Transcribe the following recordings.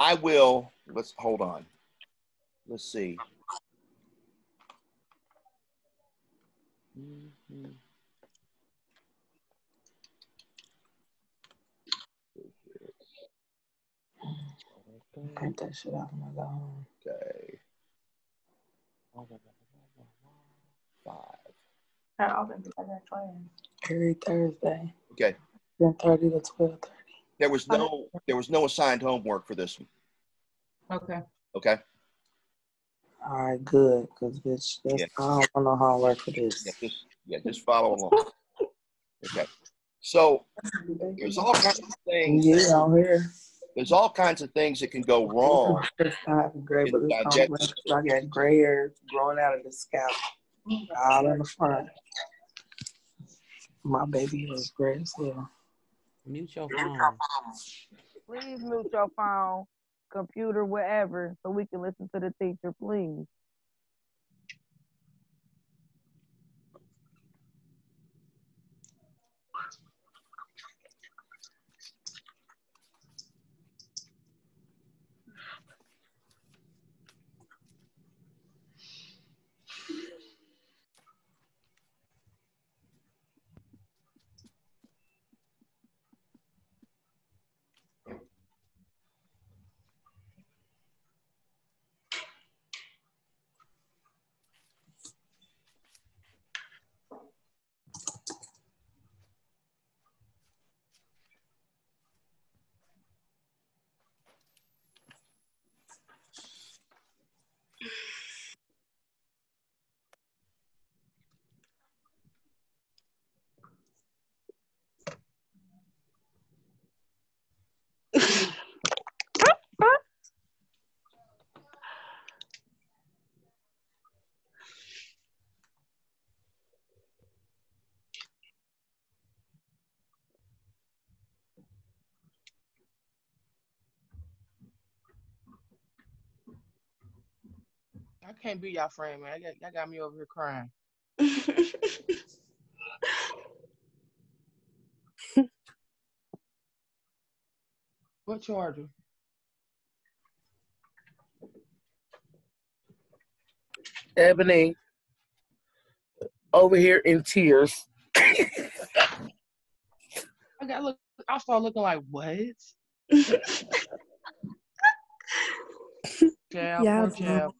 I will. Let's hold on. Let's see. Print that shit out when I go home. Okay. Five. How often do I? Every Thursday, Okay. ten thirty to twelve thirty. There was no there was no assigned homework for this one. Okay. Okay. All right, good, cause bitch, that's, Yeah. I don't want no homework for this. Yeah, just yeah, just follow along. Okay. So there's all kinds of things. Yeah, on here. There's all kinds of things that can go wrong. It's not gray, but it's digestion. I got gray hair growing out of the scalp, all in the front. My baby is gray as well. Mute your phone. Please mute your phone, computer, whatever, so we can listen to the teacher, please. I can't be y'all friend, man. I got, y'all got me over here crying. What charger? Ebony, over here in tears. I got look. I start looking like what? Child, Yeah, poor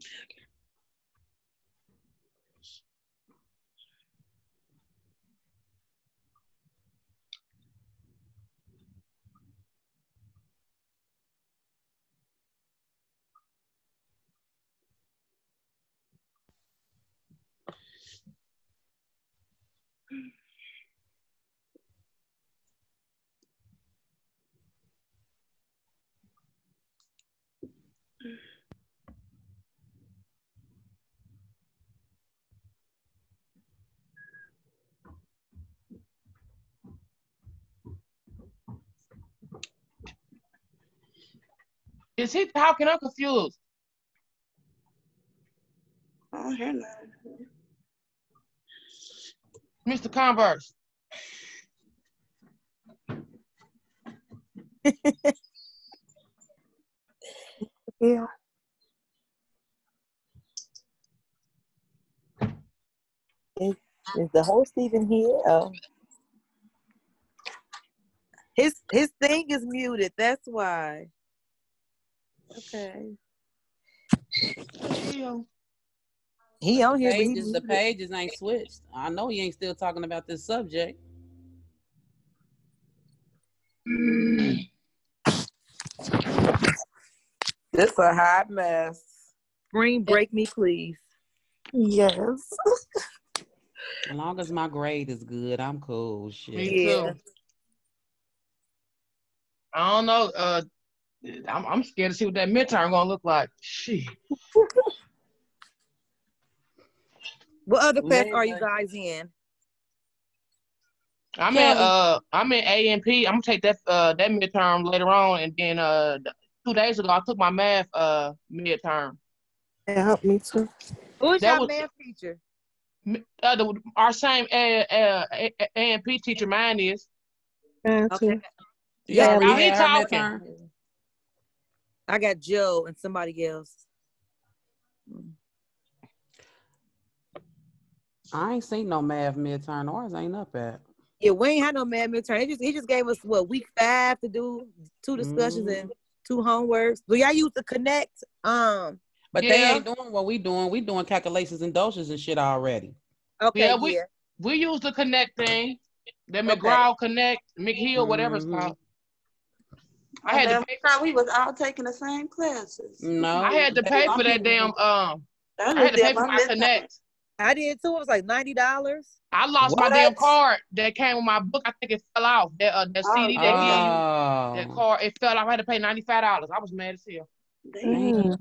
child. Is he talking? I'm confused. I don't hear nothing. Mr. Converse. Yeah. Is, is the host even here? Oh. His his thing is muted. That's why. Okay. He on here, but he Pages, the pages ain't switched. I know he ain't still talking about this subject. This a hot mess. Green, break me, please. Yes. As long as my grade is good, I'm cool. Shit. Me Yeah. too. I don't know. Uh, I'm I'm scared to see what that midterm gonna look like. Shit. What other class are you guys in? I'm Kelly. in uh I'm in A and P. I'm gonna take that uh that midterm later on, and then uh two days ago I took my math uh midterm. Yeah, me too. Who's That your was- math teacher? Uh, the, our same A, uh, A, A and P teacher, mine is. Mine Okay. too. Yeah, now we had talking. Midterm. I got Joe and somebody else. I ain't seen no math midterm. Ours ain't up at. Yeah, we ain't had no math midterm. He just he just gave us what week five to do two discussions Mhm. and two homeworks. Do y'all use the Connect? Um. But they ain't doing what we doing. We doing calculations and doses and shit already. Okay. Yeah, Yeah. we- We use the Connect thing, the Okay. McGraw Connect, McHill, whatever it's Mhm. called. I had to Last pay. time we was all taking the same classes. No, I had to pay for that damn. Um, I, I had to did pay for my my. Connect. I did too. It was like ninety dollars. I lost my damn card that came with my book. I think it fell off. That uh, that Oh, CD they give you, that Oh, card, it fell off. I had to pay ninety five dollars. I was mad as hell. Damn.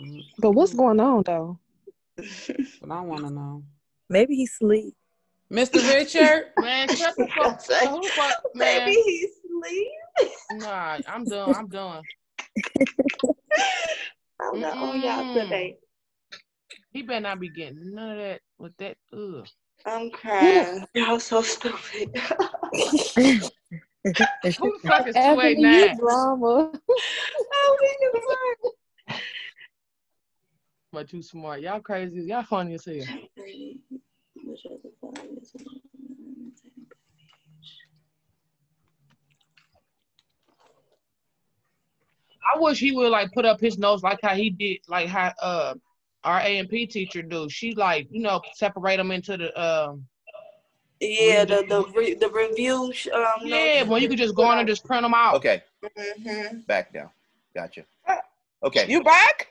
Mm, But what's going on though? but I want to know, Maybe he sleep. Mr. Richard. Man, shut the fuck. Say, Who fuck, man? Maybe he's asleep. Nah, I'm done. I'm done. I'm not on y'all today. He better not be getting none of that with that. Ugh. I'm crying. Y'all so stupid. Who the fuck is two Avenue you nine? drama. oh, we can. But too smart. Y'all crazy. Y'all funny as hell. Which other file is it? I wish he would like put up his notes like how he did, like how uh our A and P teacher do. She like you know separate them into the um Yeah, the the re, the review. Um, yeah when you could just go on and just print them out. Okay, hmm back down. Gotcha. Okay, You back?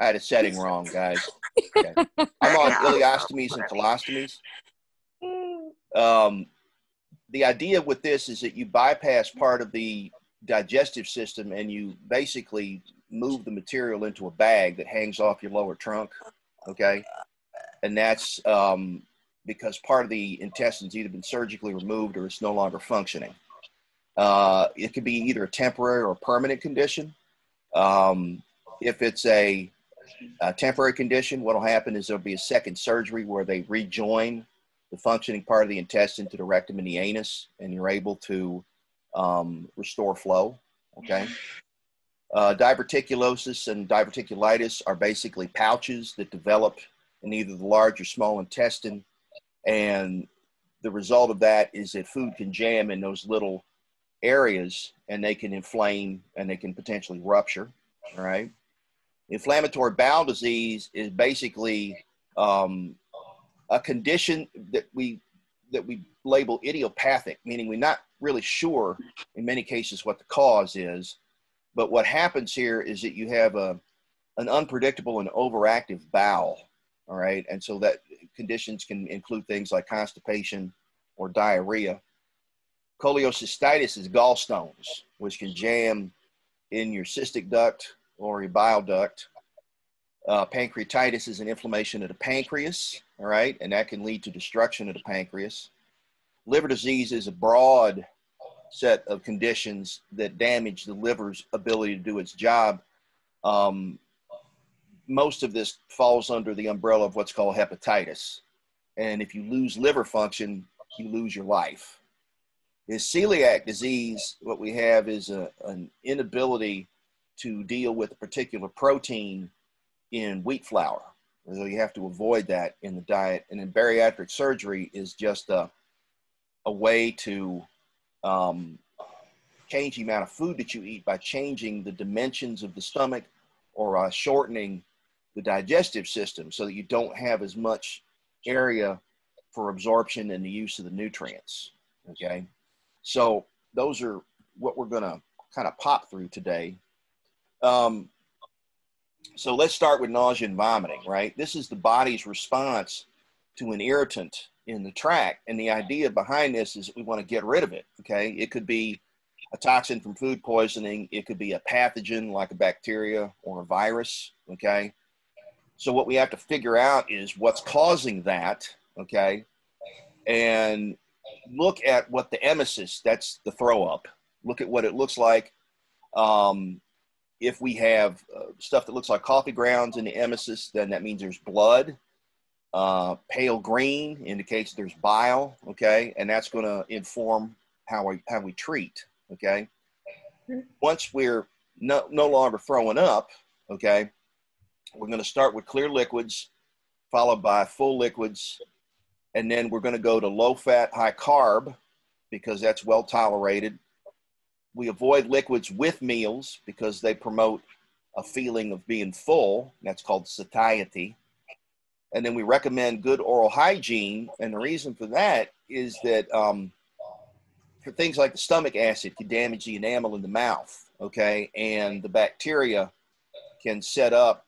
I had a setting wrong, guys. Okay. I'm on ileostomies and colostomies. Um, the idea with this is that you bypass part of the digestive system and you basically move the material into a bag that hangs off your lower trunk. Okay. And that's um, because part of the intestine's either been surgically removed or it's no longer functioning. Uh, it could be either a temporary or permanent condition. Um, if it's a, a temporary condition, what will happen is there'll be a second surgery where they rejoin the functioning part of the intestine to the rectum and the anus, and you're able to um, restore flow. Okay. Uh, diverticulosis and diverticulitis are basically pouches that develop in either the large or small intestine, and the result of that is that food can jam in those little areas, and they can inflame and they can potentially rupture. All right. Inflammatory bowel disease is basically um, a condition that we that we label idiopathic, meaning we're not really sure in many cases what the cause is. But what happens here is that you have a an unpredictable and overactive bowel. All right, and so that conditions can include things like constipation or diarrhea. Cholecystitis is gallstones, which can jam in your cystic duct or bile duct. Uh, pancreatitis is an inflammation of the pancreas, all right, and that can lead to destruction of the pancreas. Liver disease is a broad set of conditions that damage the liver's ability to do its job. Um, most of this falls under the umbrella of what's called hepatitis. And if you lose liver function, you lose your life. In celiac disease, what we have is a, an inability to deal with a particular protein in wheat flour. So you have to avoid that in the diet. And then bariatric surgery is just a, a way to um, change the amount of food that you eat by changing the dimensions of the stomach or uh, shortening the digestive system so that you don't have as much area for absorption and the use of the nutrients. Okay. So those are what we're going to kind of pop through today. Um, So let's start with nausea and vomiting, right? This is the body's response to an irritant in the tract. And the idea behind this is we want to get rid of it, okay? It could be a toxin from food poisoning, it could be a pathogen like a bacteria or a virus, okay? So what we have to figure out is what's causing that, okay? And look at what the emesis, that's the throw up, look at what it looks like. Um, if we have uh, stuff that looks like coffee grounds in the emesis, then that means there's blood. Uh, pale green indicates there's bile, okay, and that's going to inform how we how we treat, okay. Once we're no, no longer throwing up, okay, we're going to start with clear liquids, followed by full liquids, and then we're going to go to low fat, high carb because that's well tolerated. We avoid liquids with meals because they promote a feeling of being full. That's called satiety. And then we recommend good oral hygiene. And the reason for that is that um, for things like the stomach acid can damage the enamel in the mouth, okay? And the bacteria can set up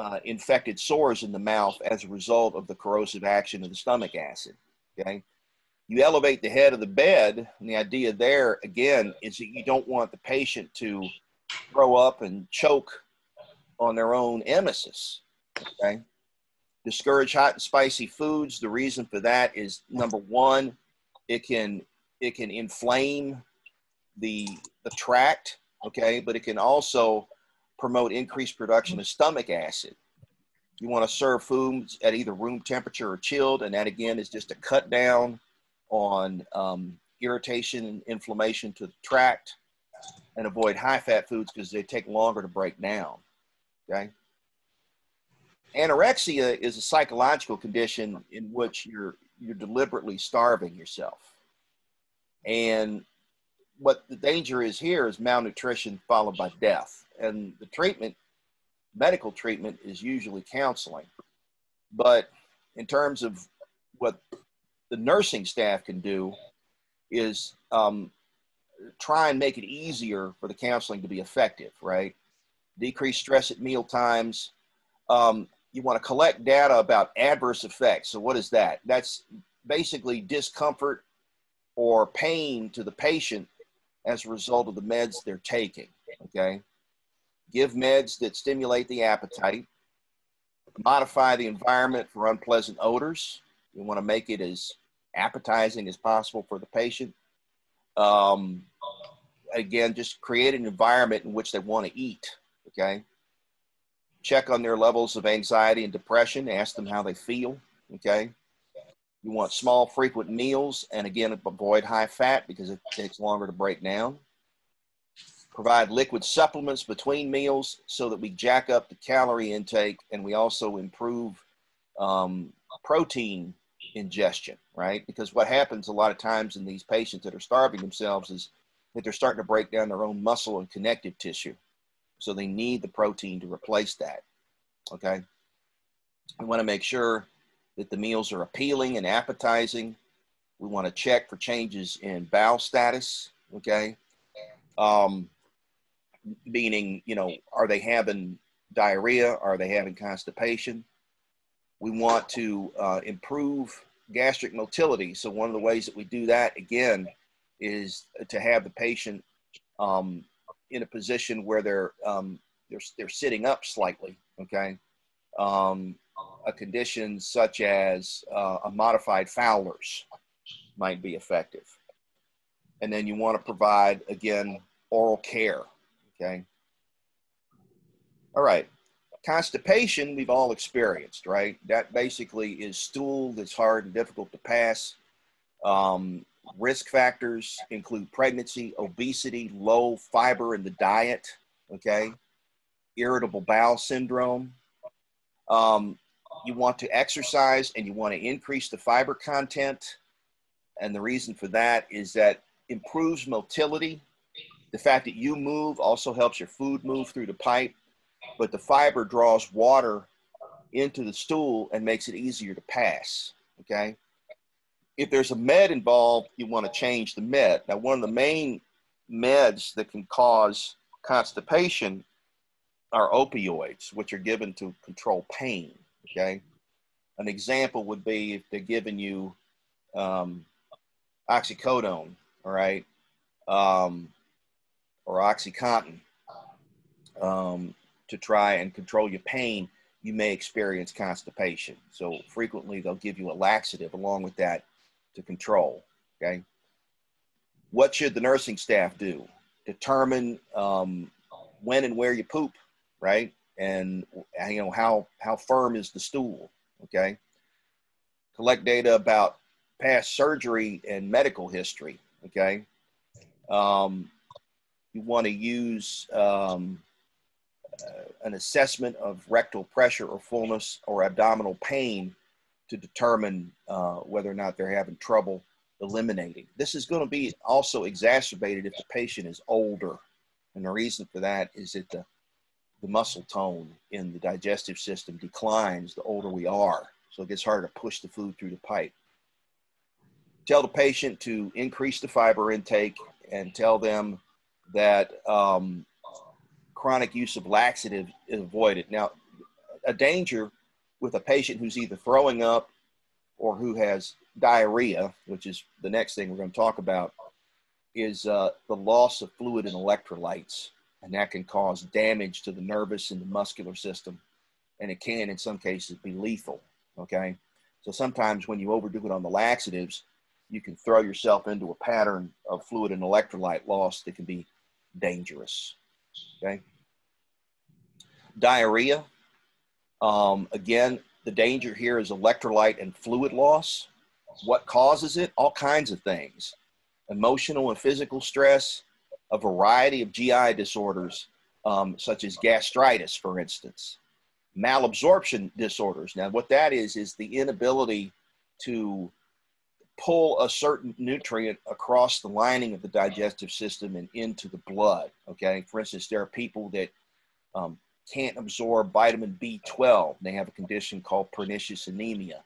uh, infected sores in the mouth as a result of the corrosive action of the stomach acid, okay? You elevate the head of the bed, and the idea there, again, is that you don't want the patient to throw up and choke on their own emesis, okay? discourage hot and spicy foods. The reason for that is number one, it can it can inflame the the tract, okay, but it can also promote increased production of stomach acid. You want to serve foods at either room temperature or chilled, and that again is just a cut down on um, irritation and inflammation to the tract, and avoid high fat foods because they take longer to break down. Okay? Anorexia is a psychological condition in which you're you're deliberately starving yourself. And what the danger is here is malnutrition followed by death. And the treatment medical treatment is usually counseling. But in terms of the nursing staff can do is um, try and make it easier for the counseling to be effective right decrease stress at meal times um, you want to collect data about adverse effects. So, what is that? That's basically discomfort or pain to the patient as a result of the meds they're taking. Okay. Give meds that stimulate the appetite, modify the environment for unpleasant odors. You want to make it as appetizing as possible for the patient. Um, again, just create an environment in which they want to eat. Okay check on their levels of anxiety and depression, ask them how they feel. Okay. You want small, frequent meals, and again, avoid high fat because it takes longer to break down. Provide liquid supplements between meals so that we jack up the calorie intake and we also improve um, protein ingestion, right? Because what happens a lot of times in these patients that are starving themselves is that they're starting to break down their own muscle and connective tissue. So they need the protein to replace that. Okay. We want to make sure that the meals are appealing and appetizing. We want to check for changes in bowel status. Okay. Um, meaning, you know, are they having diarrhea? Are they having constipation? We want to uh, improve gastric motility. So, one of the ways that we do that, again, is to have the patient um, in a position where they're um, they're they're sitting up slightly. Okay, um, a condition such as uh, a modified Fowler's might be effective, and then you want to provide again oral care. Okay. All right. Constipation, we've all experienced, right? That basically is stool that's hard and difficult to pass. Um, Risk factors include pregnancy, obesity, low fiber in the diet, okay, irritable bowel syndrome. Um, you want to exercise and you want to increase the fiber content. And the reason for that is that improves motility. The fact that you move also helps your food move through the pipe, but the fiber draws water into the stool and makes it easier to pass. Okay if there's a med involved, you want to change the med. Now, one of the main meds that can cause constipation are opioids, which are given to control pain. Okay. An example would be if they're giving you um, oxycodone, all right, um, or Oxycontin um, to try and control your pain, you may experience constipation. So frequently they'll give you a laxative along with that to control. Okay. What should the nursing staff do? Determine um, when and where you poop, right? And you know how how firm is the stool. Okay. Collect data about past surgery and medical history. Okay. Um, you want to use um, an assessment of rectal pressure or fullness or abdominal pain to determine uh, whether or not they're having trouble eliminating. This is going to be also exacerbated if the patient is older. And the reason for that is that the, the muscle tone in the digestive system declines the older we are. So it gets harder to push the food through the pipe. Tell the patient to increase the fiber intake and tell them that um, chronic use of laxative is avoided. Now, a danger with a patient who's either throwing up or who has diarrhea, which is the next thing we're going to talk about, is uh, the loss of fluid and electrolytes. And that can cause damage to the nervous and the muscular system. And it can, in some cases, be lethal. Okay. So sometimes when you overdo it on the laxatives, you can throw yourself into a pattern of fluid and electrolyte loss that can be dangerous. Okay. Diarrhea. Um, again, the danger here is electrolyte and fluid loss. What causes it? All kinds of things emotional and physical stress, a variety of GI disorders, um, such as gastritis, for instance, malabsorption disorders. Now, what that is, is the inability to pull a certain nutrient across the lining of the digestive system and into the blood. Okay, for instance, there are people that um, can't absorb vitamin B12. They have a condition called pernicious anemia.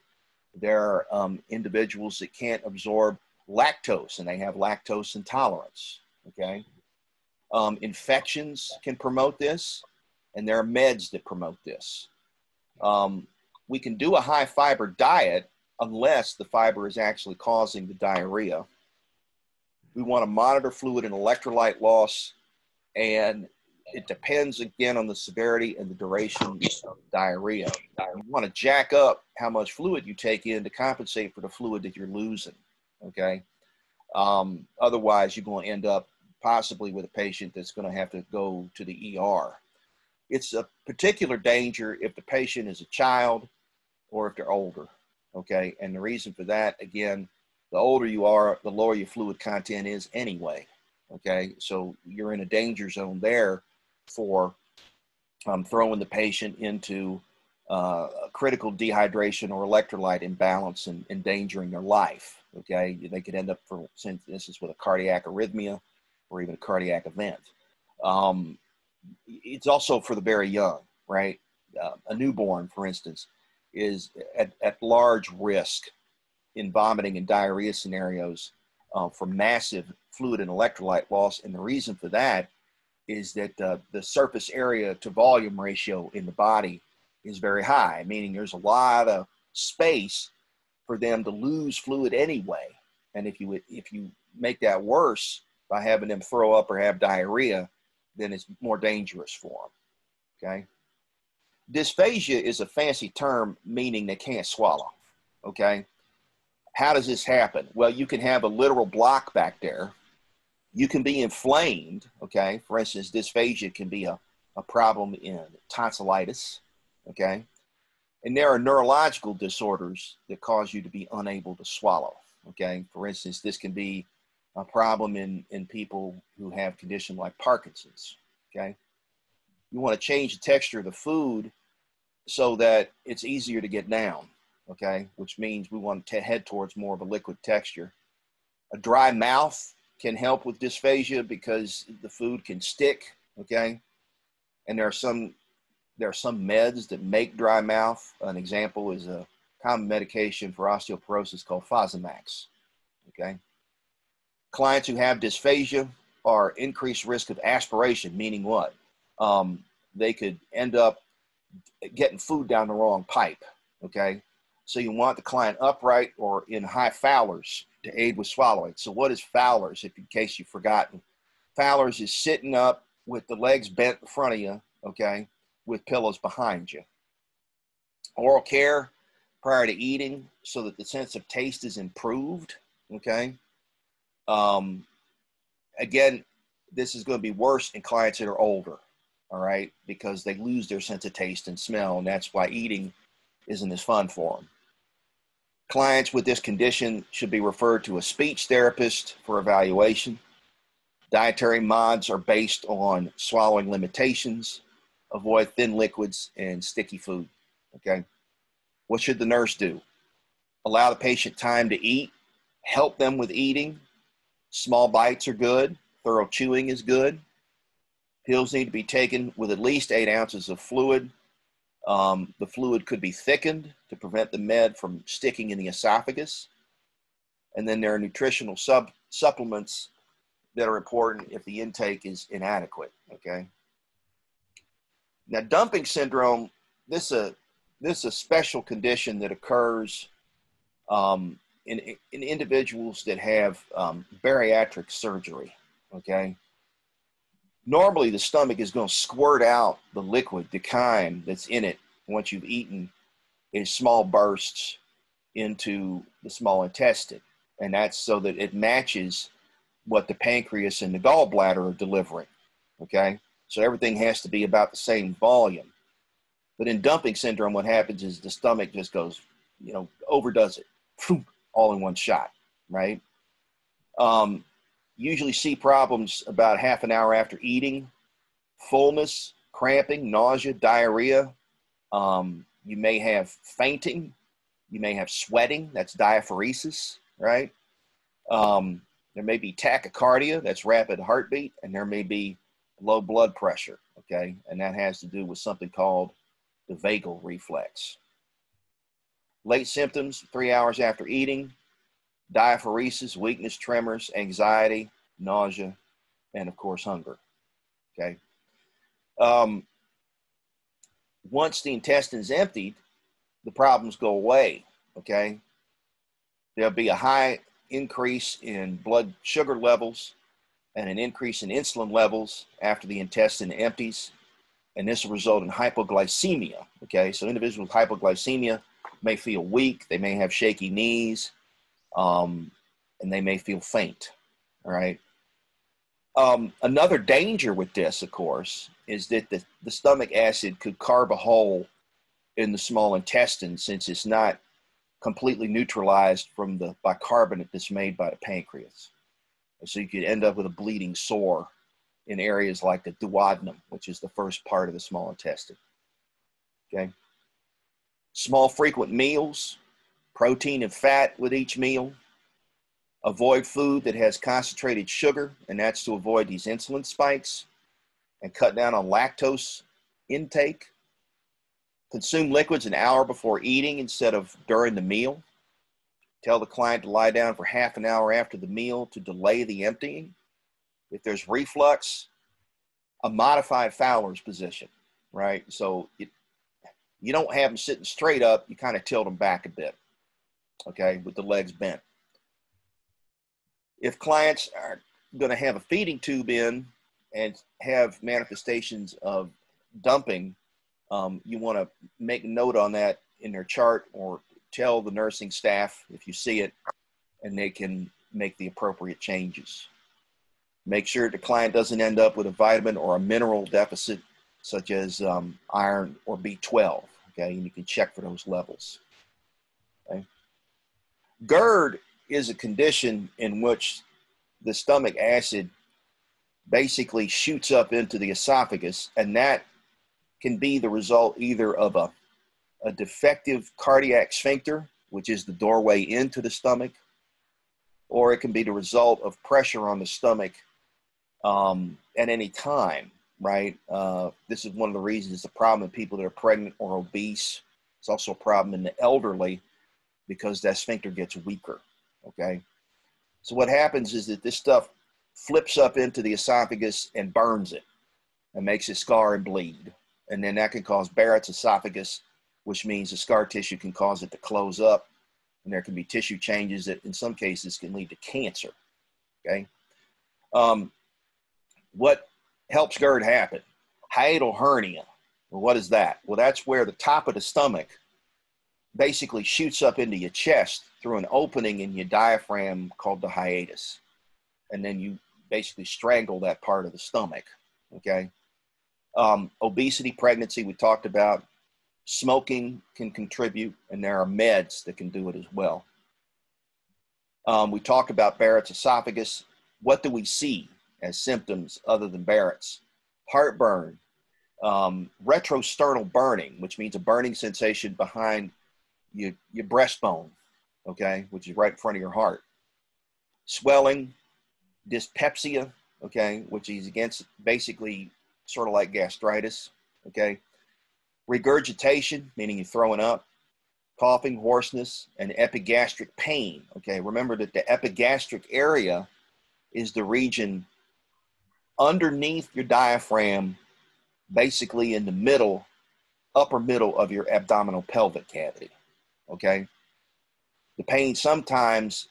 There are um, individuals that can't absorb lactose and they have lactose intolerance. Okay. Um, infections can promote this, and there are meds that promote this. Um, we can do a high fiber diet unless the fiber is actually causing the diarrhea. We want to monitor fluid and electrolyte loss, and it depends again on the severity and the duration of diarrhea. You want to jack up how much fluid you take in to compensate for the fluid that you're losing. Okay. Um, otherwise, you're going to end up possibly with a patient that's going to have to go to the ER. It's a particular danger if the patient is a child or if they're older. Okay. And the reason for that, again, the older you are, the lower your fluid content is anyway. Okay. So you're in a danger zone there for um, throwing the patient into uh, critical dehydration or electrolyte imbalance and endangering their life. Okay, they could end up, for instance, with a cardiac arrhythmia or even a cardiac event. Um, it's also for the very young, right? Uh, a newborn, for instance, is at, at large risk in vomiting and diarrhea scenarios uh, for massive fluid and electrolyte loss. And the reason for that is that uh, the surface area to volume ratio in the body is very high, meaning there's a lot of space for them to lose fluid anyway. And if you if you make that worse by having them throw up or have diarrhea, then it's more dangerous for them. Okay. Dysphagia is a fancy term meaning they can't swallow. Okay. How does this happen? Well, you can have a literal block back there you can be inflamed, okay? For instance, dysphagia can be a, a problem in tonsillitis, okay? And there are neurological disorders that cause you to be unable to swallow, okay? For instance, this can be a problem in, in people who have conditions like Parkinson's, okay? You want to change the texture of the food so that it's easier to get down, okay? Which means we want to head towards more of a liquid texture. A dry mouth can help with dysphagia because the food can stick. Okay, and there are some there are some meds that make dry mouth. An example is a common medication for osteoporosis called Fosamax. Okay, clients who have dysphagia are increased risk of aspiration, meaning what? Um, they could end up getting food down the wrong pipe. Okay. So you want the client upright or in high Fowlers to aid with swallowing. So what is Fowlers, if in case you've forgotten? Fowlers is sitting up with the legs bent in front of you, okay, with pillows behind you. Oral care prior to eating so that the sense of taste is improved, okay. Um, again, this is going to be worse in clients that are older, all right, because they lose their sense of taste and smell, and that's why eating isn't as fun for them. Clients with this condition should be referred to a speech therapist for evaluation. Dietary mods are based on swallowing limitations, avoid thin liquids and sticky food. Okay. What should the nurse do? Allow the patient time to eat, help them with eating. Small bites are good, thorough chewing is good. Pills need to be taken with at least eight ounces of fluid um, the fluid could be thickened to prevent the med from sticking in the esophagus. And then there are nutritional sub- supplements that are important if the intake is inadequate. Okay. Now, dumping syndrome, this is a this is a special condition that occurs um, in, in individuals that have um, bariatric surgery. Okay, normally the stomach is going to squirt out the liquid, the chyme that's in it once you've eaten in small bursts into the small intestine. And that's so that it matches what the pancreas and the gallbladder are delivering. Okay. So everything has to be about the same volume. But in dumping syndrome, what happens is the stomach just goes, you know, overdoes it all in one shot, right? Um, usually see problems about half an hour after eating, fullness, cramping, nausea, diarrhea. Um, you may have fainting. You may have sweating. That's diaphoresis, right? Um, there may be tachycardia. That's rapid heartbeat. And there may be low blood pressure, okay? And that has to do with something called the vagal reflex. Late symptoms, three hours after eating, diaphoresis, weakness, tremors, anxiety, nausea, and of course, hunger. Okay. Um, once the intestine is emptied, the problems go away. Okay. There'll be a high increase in blood sugar levels and an increase in insulin levels after the intestine empties. And this will result in hypoglycemia. Okay. So individuals with hypoglycemia may feel weak, they may have shaky knees, um, and they may feel faint. All right. Um, another danger with this, of course, is that the, the stomach acid could carve a hole in the small intestine since it's not completely neutralized from the bicarbonate that's made by the pancreas. So you could end up with a bleeding sore in areas like the duodenum, which is the first part of the small intestine. Okay. Small frequent meals, protein and fat with each meal. Avoid food that has concentrated sugar, and that's to avoid these insulin spikes. And cut down on lactose intake. Consume liquids an hour before eating instead of during the meal. Tell the client to lie down for half an hour after the meal to delay the emptying. If there's reflux, a modified Fowler's position, right? So it, you don't have them sitting straight up, you kind of tilt them back a bit, okay, with the legs bent. If clients are going to have a feeding tube in and have manifestations of dumping, um, you want to make note on that in their chart or tell the nursing staff if you see it and they can make the appropriate changes. Make sure the client doesn't end up with a vitamin or a mineral deficit such as um, iron or B12 okay? And you can check for those levels? GERD is a condition in which the stomach acid basically shoots up into the esophagus, and that can be the result either of a, a defective cardiac sphincter, which is the doorway into the stomach, or it can be the result of pressure on the stomach um, at any time right? Uh, this is one of the reasons it's a problem in people that are pregnant or obese. It's also a problem in the elderly because that sphincter gets weaker, okay? So what happens is that this stuff flips up into the esophagus and burns it and makes it scar and bleed, and then that can cause Barrett's esophagus, which means the scar tissue can cause it to close up, and there can be tissue changes that, in some cases, can lead to cancer. Okay. Um, what helps GERD happen? Hiatal hernia. Well, what is that? Well, that's where the top of the stomach basically shoots up into your chest through an opening in your diaphragm called the hiatus. And then you basically strangle that part of the stomach. Okay. Um, obesity, pregnancy, we talked about. Smoking can contribute, and there are meds that can do it as well. Um, we talked about Barrett's esophagus. What do we see as symptoms other than Barrett's? Heartburn, um, retrosternal burning, which means a burning sensation behind your, your breastbone, okay, which is right in front of your heart. Swelling, dyspepsia, okay, which is against basically sort of like gastritis, okay. Regurgitation, meaning you're throwing up, coughing, hoarseness, and epigastric pain, okay. Remember that the epigastric area is the region underneath your diaphragm, basically in the middle, upper middle of your abdominal pelvic cavity. Okay. The pain sometimes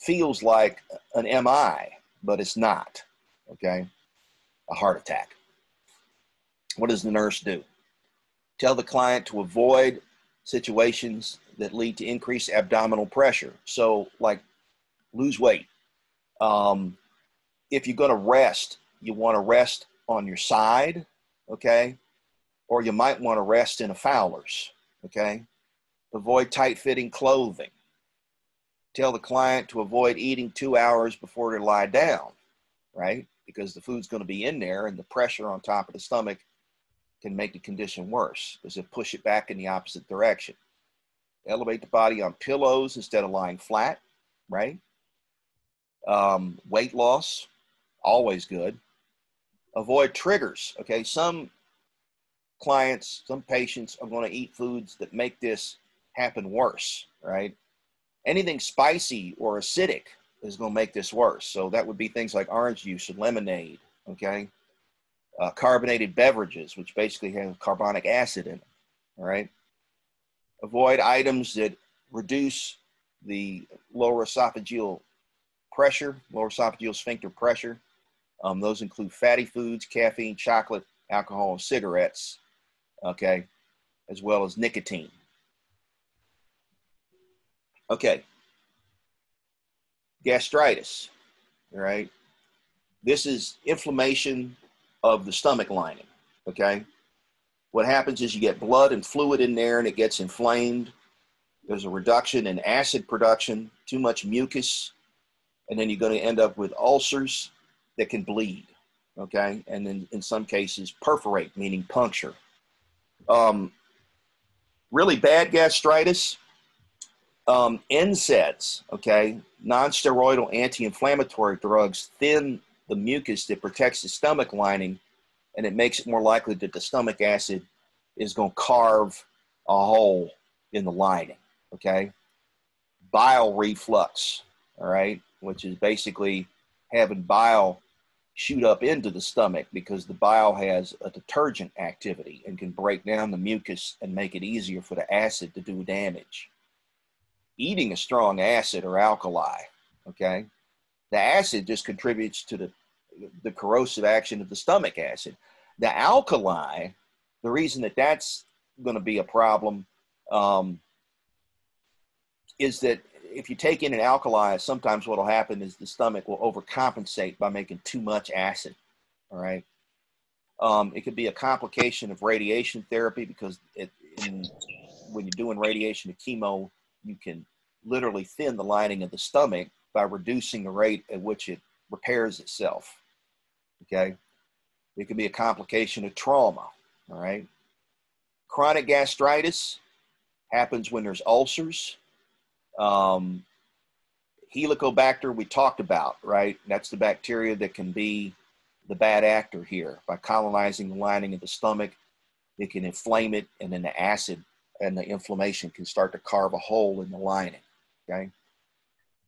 feels like an MI, but it's not. Okay. A heart attack. What does the nurse do? Tell the client to avoid situations that lead to increased abdominal pressure. So, like lose weight. Um, if you're going to rest, you want to rest on your side, okay? Or you might want to rest in a Fowler's, okay? Avoid tight fitting clothing. Tell the client to avoid eating two hours before they lie down, right? Because the food's going to be in there and the pressure on top of the stomach can make the condition worse because it push it back in the opposite direction. Elevate the body on pillows instead of lying flat, right? Um, weight loss, always good. Avoid triggers. Okay, some clients, some patients are going to eat foods that make this happen worse, right? Anything spicy or acidic is going to make this worse. So that would be things like orange juice and lemonade, okay? Uh, carbonated beverages, which basically have carbonic acid in them, all right? Avoid items that reduce the lower esophageal pressure, lower esophageal sphincter pressure. Um, those include fatty foods, caffeine, chocolate, alcohol, and cigarettes, okay, as well as nicotine. Okay. Gastritis, all right? This is inflammation of the stomach lining, okay? What happens is you get blood and fluid in there and it gets inflamed. There's a reduction in acid production, too much mucus, and then you're going to end up with ulcers that can bleed, okay? And then in some cases, perforate, meaning puncture. Um, really bad gastritis, um, NSAIDs, okay, non-steroidal anti-inflammatory drugs thin the mucus that protects the stomach lining, and it makes it more likely that the stomach acid is going to carve a hole in the lining, okay? Bile reflux, all right, which is basically having bile shoot up into the stomach because the bile has a detergent activity and can break down the mucus and make it easier for the acid to do damage eating a strong acid or alkali, okay? The acid just contributes to the, the corrosive action of the stomach acid. The alkali, the reason that that's going to be a problem um, is that if you take in an alkali, sometimes what will happen is the stomach will overcompensate by making too much acid, all right? Um, it could be a complication of radiation therapy because it, in, when you're doing radiation to chemo, you can literally thin the lining of the stomach by reducing the rate at which it repairs itself. Okay. It can be a complication of trauma. All right. Chronic gastritis happens when there's ulcers. Um, Helicobacter, we talked about, right? That's the bacteria that can be the bad actor here by colonizing the lining of the stomach. It can inflame it, and then the acid and the inflammation can start to carve a hole in the lining. Okay.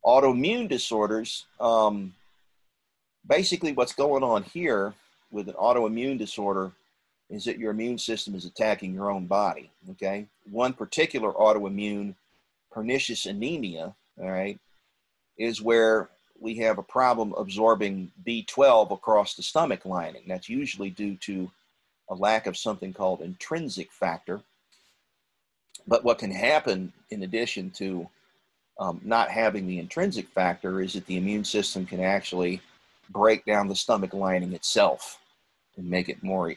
Autoimmune disorders, um, basically what's going on here with an autoimmune disorder is that your immune system is attacking your own body. Okay. One particular autoimmune pernicious anemia, all right, is where we have a problem absorbing B12 across the stomach lining. That's usually due to a lack of something called intrinsic factor. But what can happen in addition to um, not having the intrinsic factor is that the immune system can actually break down the stomach lining itself and make it more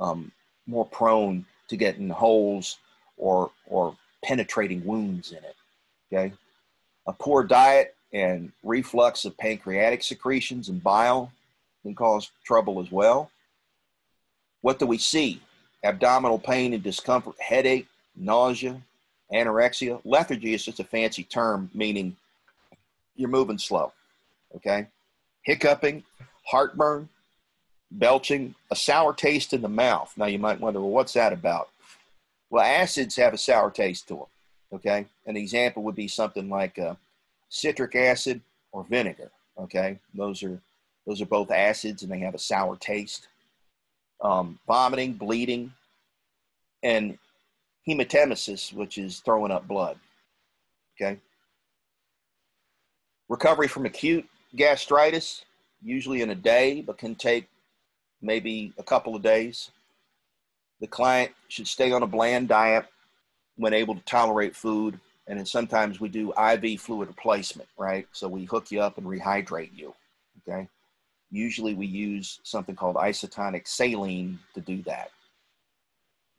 um, more prone to getting holes or or penetrating wounds in it. Okay, a poor diet and reflux of pancreatic secretions and bile can cause trouble as well. What do we see? Abdominal pain and discomfort, headache, nausea, anorexia. Lethargy is just a fancy term meaning you're moving slow. Okay, hiccuping, heartburn, belching, a sour taste in the mouth. Now you might wonder, well, what's that about? Well, acids have a sour taste to them. Okay, an example would be something like uh, citric acid or vinegar. Okay, those are those are both acids and they have a sour taste. Um, vomiting, bleeding, and hematemesis, which is throwing up blood. Okay. Recovery from acute gastritis, usually in a day, but can take maybe a couple of days. The client should stay on a bland diet when able to tolerate food. And then sometimes we do IV fluid replacement, right? So we hook you up and rehydrate you. Okay. Usually we use something called isotonic saline to do that.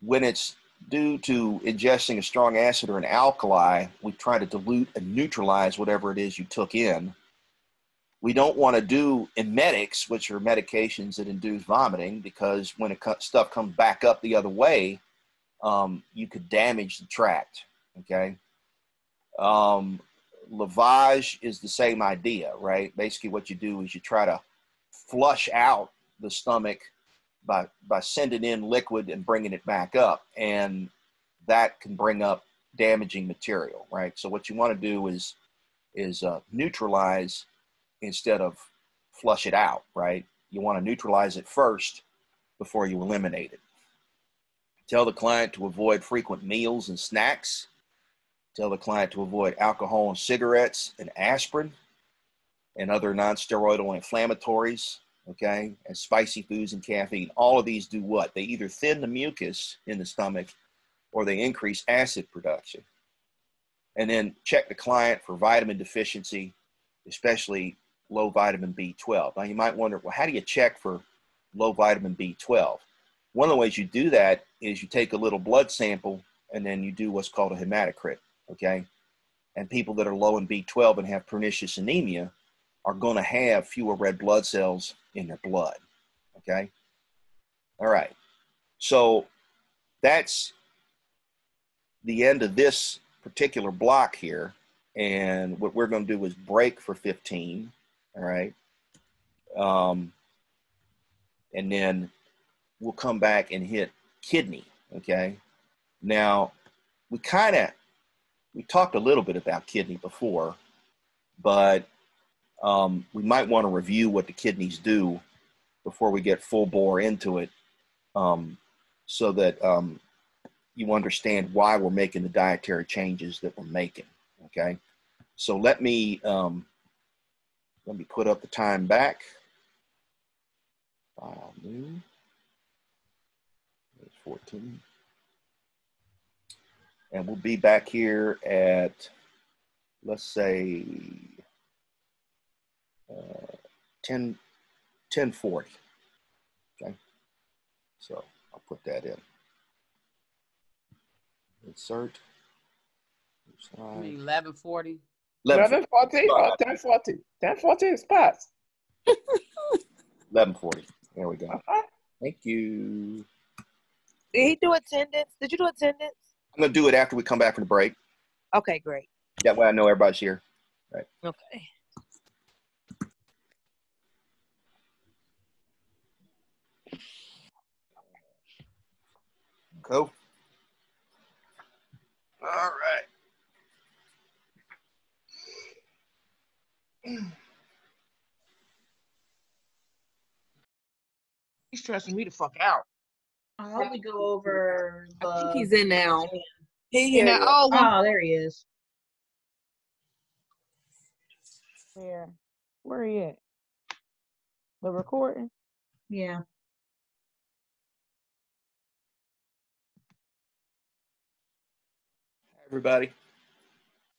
When it's due to ingesting a strong acid or an alkali, we try to dilute and neutralize whatever it is you took in we don't want to do emetics, which are medications that induce vomiting, because when it, stuff comes back up the other way, um, you could damage the tract. Okay. Um, lavage is the same idea, right? Basically, what you do is you try to flush out the stomach by by sending in liquid and bringing it back up, and that can bring up damaging material, right? So what you want to do is is uh, neutralize instead of flush it out, right? You want to neutralize it first before you eliminate it. Tell the client to avoid frequent meals and snacks. Tell the client to avoid alcohol and cigarettes and aspirin and other non-steroidal inflammatories, okay, and spicy foods and caffeine. All of these do what? They either thin the mucus in the stomach or they increase acid production. And then check the client for vitamin deficiency, especially low vitamin B12. Now you might wonder, well, how do you check for low vitamin B12? One of the ways you do that is you take a little blood sample and then you do what's called a hematocrit, okay? And people that are low in B12 and have pernicious anemia are going to have fewer red blood cells in their blood, okay? All right. So that's the end of this particular block here. And what we're going to do is break for 15 all right. Um, and then we'll come back and hit kidney. Okay. Now, we kind of we talked a little bit about kidney before, but um, we might want to review what the kidneys do before we get full bore into it, um, so that um, you understand why we're making the dietary changes that we're making. Okay, so let me um, let me put up the time back. File new. It's 14. And we'll be back here at, let's say, uh, 10, 1040. Okay. So I'll put that in. Insert. I mean, 1140. 1140 or 1040? 1040 is past. 1140. There we go. Uh-huh. Thank you. Did he do attendance? Did you do attendance? I'm going to do it after we come back from the break. Okay, great. That way I know everybody's here. Right. Okay. Go. All right. He's stressing me the fuck out. I hope we go over I think he's in now. He And here. that old one, Oh, there he is. Where? Where he at? The recording? Yeah. Everybody.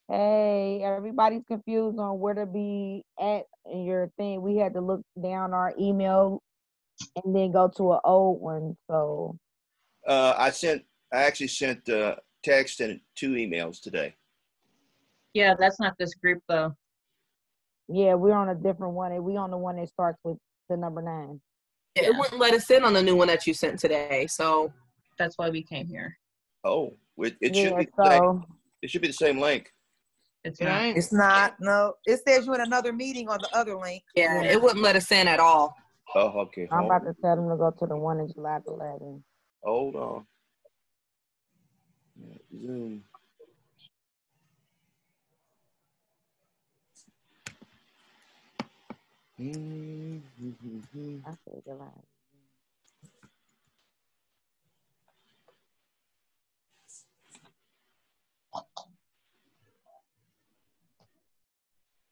Hey, everybody's confused on where to be at in your thing. We had to look down our email and then go to an old one. So Uh, I sent. I actually sent uh, text and two emails today. Yeah, that's not this group though. yeah, we're on a different one. and We on the one that starts with the number nine. It wouldn't let us in on the new one that you sent today. So That's why we came here. Oh, it, it should be. The same, so it should be the same link. It's it not. It's not, no. It says you're in another meeting on the other link. Yeah. yeah, it wouldn't let us in at all. Oh, okay. I'm Hold, about to tell them to go to the one in July 11. hold on. Zoom. Mm-hmm. I said July.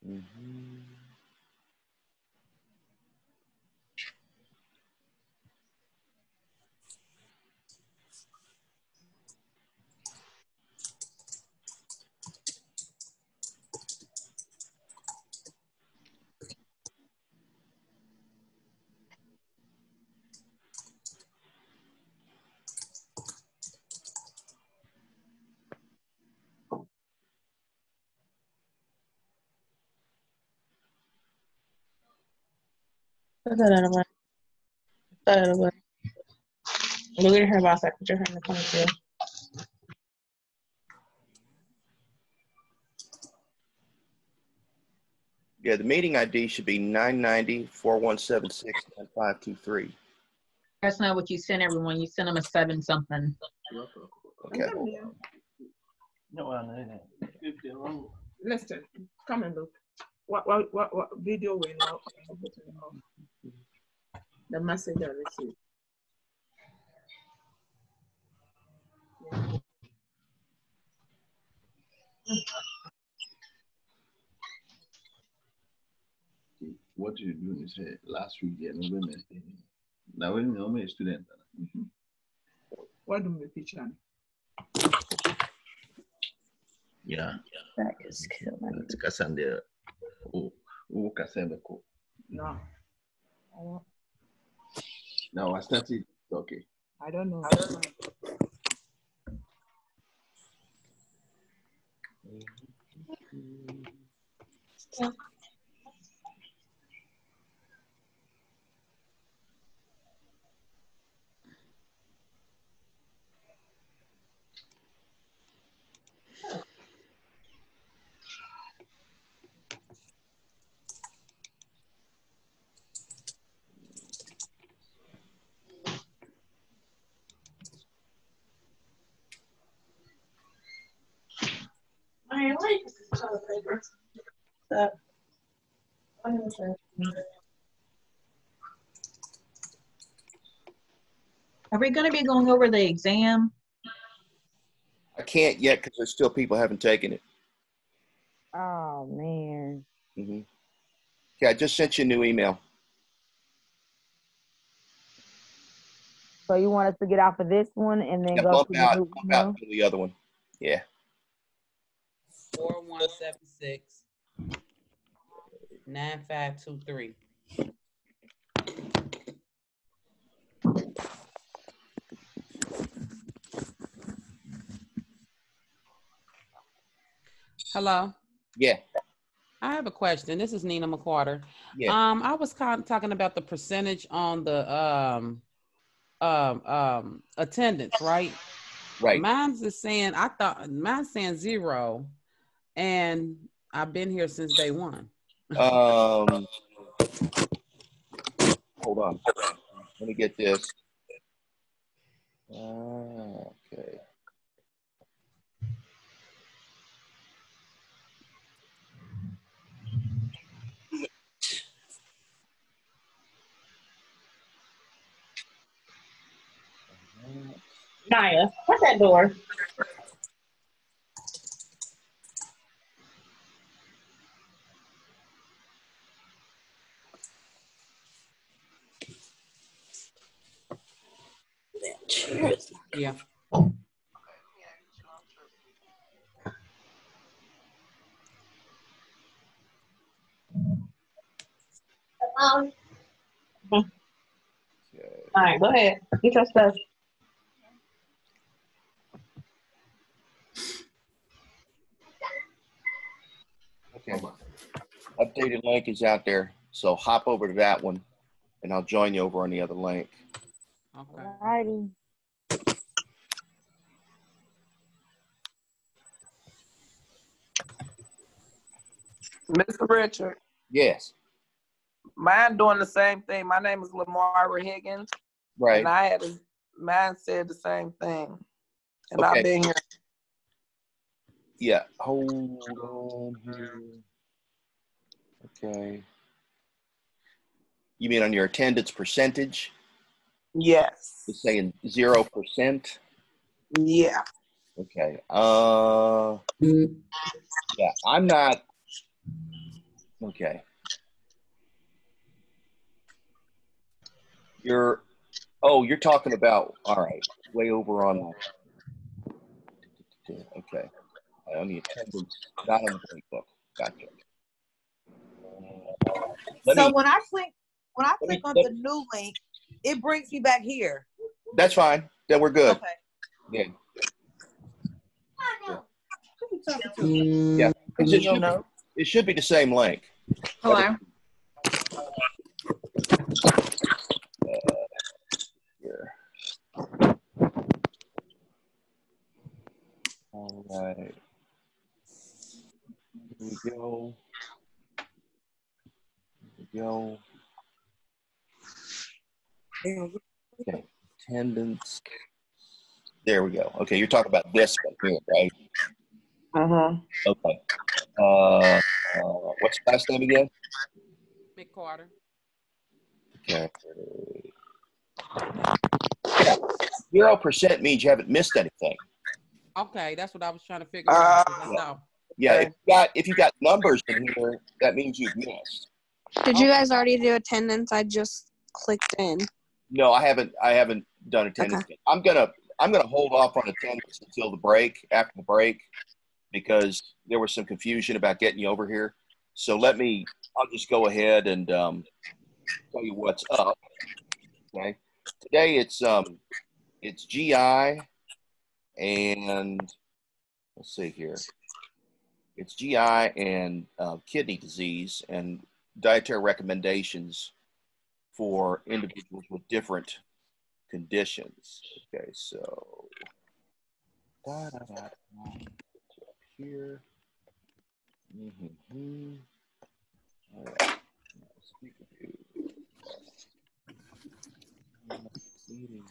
Mm-hmm. Look at her boss. I put your hair in the ponytail. Yeah, the meeting ID should be 990-4176-9523. That's not what you sent everyone. You sent them a seven something. Okay. Lester, come and look. What what what, what video we now? The message I received. what you do is uh, eh, last week, yeah, no women. Eh? Now, when no me student. Mm-hmm. What do we picture? Yeah. That is uh, killing. It's Cassandra. Oh, oh, Cassandra. No, I don't. Now, I started. Okay. I don't know. Mm-hmm. I like this toilet paper. That. Are we gonna be going over the exam? I can't yet because there's still people haven't taken it. Oh, man. hmm Yeah, I just sent you a new email. So you want us to get off of this one and then Yeah, go bump to the out, new bump email? out to the other one. Yeah. Four one seven six nine five two three. Hello. Yeah. I have a question. This is Nina McQuarter. Yeah. Um, I was kind of talking about the percentage on the um um um attendance, right? Right. Mine's is saying I thought mine's saying zero, and I've been here since day one. Um, hold on. Let me get this. Ah, okay. Naya, what's that door. Yeah. Um, all right, go ahead. Get your stuff. Okay. Updated link is out there, so hop over to that one, and I'll join you over on the other link. Okay. Alrighty. Mr. Richard, Yes. mine doing the same thing. My name is Lamar Higgins, Right. and I had a, mine said the same thing, and I've been here. Yeah. Hold on here. Okay. You mean on your attendance percentage? Yes. It's saying zero percent. Yeah. Okay. Uh. Yeah, I'm not. Okay. You're. Oh, you're talking about. All right. Way over on. the- Okay. On the attendance, not on the break book. Gotcha. Let so me- when I click when I let me click on flip- the new link, it brings me back here. That's fine. Then we're good. Okay. Yeah. Who you talking to? It should, know. it should be the same link. Hello. Uh, here. All right. Here we go. Here we go. Okay. Attendance. There we go. Okay, you're talking about this one here, right? Uh-huh. Okay. Uh, uh, what's the last name again? McCarter. Okay. Zero percent means you haven't missed anything. Okay, that's what I was trying to figure out. 'cause Uh, That's all. Yeah, if you got if you got numbers in here, that means you've missed. Did you guys already do attendance? I just clicked in. No, I haven't. I haven't done attendance. yet. I'm gonna. I'm gonna hold off on attendance until the break. After the break, because there was some confusion about getting you over here. So let me. I'll just go ahead and um, tell you what's up. Okay. Today it's um, it's GI, and let's see here. It's GI and uh, kidney disease and dietary recommendations for individuals with different conditions. Okay, so da, da, da, here. Mm-hmm. All right. Speak with you. Seating.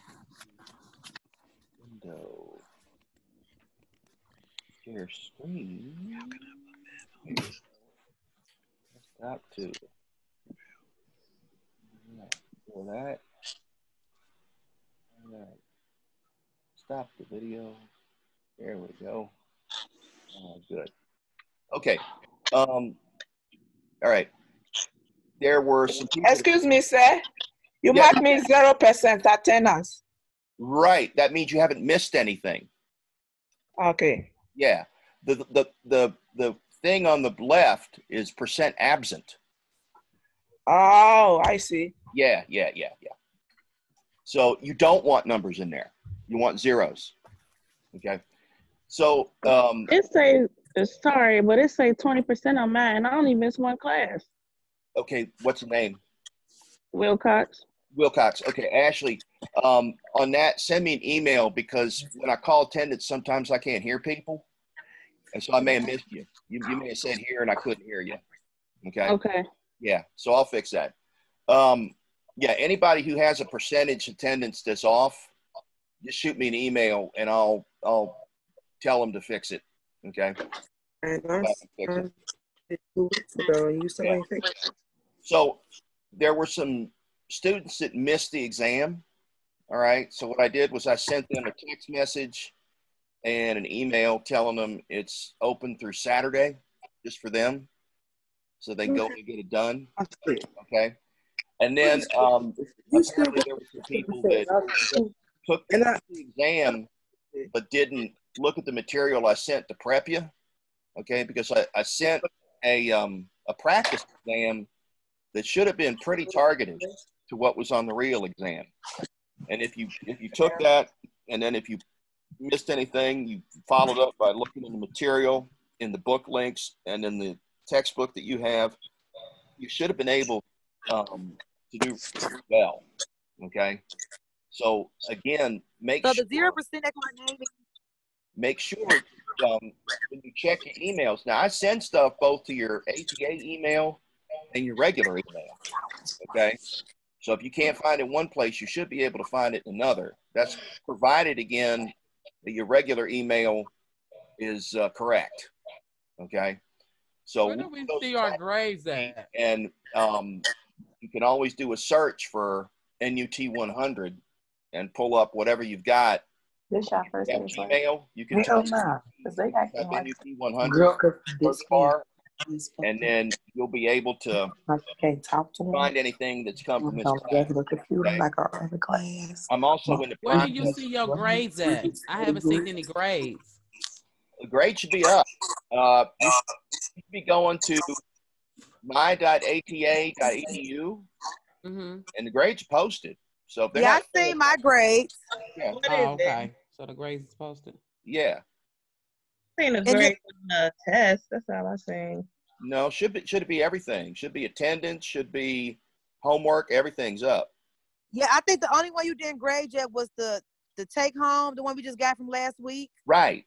Window. Share screen. Stop to. For that. All right. Stop the video. There we go. Oh, good. Okay. Um. All right. There were some. Excuse me, sir. You Yeah. marked me zero percent attendance. Right. That means you haven't missed anything. Okay. Yeah. The the the the thing on the left is percent absent. Oh, I see. Yeah, yeah, yeah, yeah. So you don't want numbers in there. You want zeros. Okay. So um It say sorry, but it say twenty percent on mine. I only missed one class. okay, what's the name? Wilcox. Wilcox. Okay, Ashley, um, on that, send me an email because when I call attendance, sometimes I can't hear people. And so I may have missed you. You, you may have said here and I couldn't hear you. Okay. Okay. Yeah, so I'll fix that. Um, yeah, anybody who has a percentage attendance that's off, just shoot me an email and I'll I'll tell them to fix it. Okay. And I can fix it. Uh, two weeks ago, and you still ain't fixed it. So there were some students that missed the exam All right. So what I did was I sent them a text message and an email telling them it's open through Saturday, just for them, so they go and get it done. Okay. And then um, apparently there were some people that took the exam but didn't look at the material I sent to prep you. Okay, because I, I sent a um, a practice exam that should have been pretty targeted to what was on the real exam. And if you if you took that and then if you missed anything, you followed up by looking in the material in the book links and in the textbook that you have, you should have been able um, to do well. Okay. So again, make So sure, the zero percent that my make sure um, when you check your emails. Now I send stuff both to your ATA email and your regular email. Okay. So if you can't find it one place, you should be able to find it in another. That's provided again that your regular email is uh, correct. Okay. So Where do we see our grades at? and um, you can always do a search for NUT 100 and pull up whatever you've got. This y'all first That day. Gmail, you can Hell type nah, 'cause they type NUT 100 Girl, 'cause search this bar, and then you'll be able to like talk to them. find anything that's come from this the class. regular computer Okay. like our other class. I'm also in the Where do you see your grades at? I haven't seen any grades. The grade should be up. Uh, you should be going to my.ata.edu, Mm-hmm. and the grades are posted. So if they're Yeah, I see my grades. yeah, Oh, okay. So the grades is posted. yeah. Seen a And then- grade on the test. That's all I seen. No, should be should it be everything? Should be attendance, should be homework, everything's up. Yeah, I think the only one you didn't grade yet was the the take home, the one we just got from last week. Right.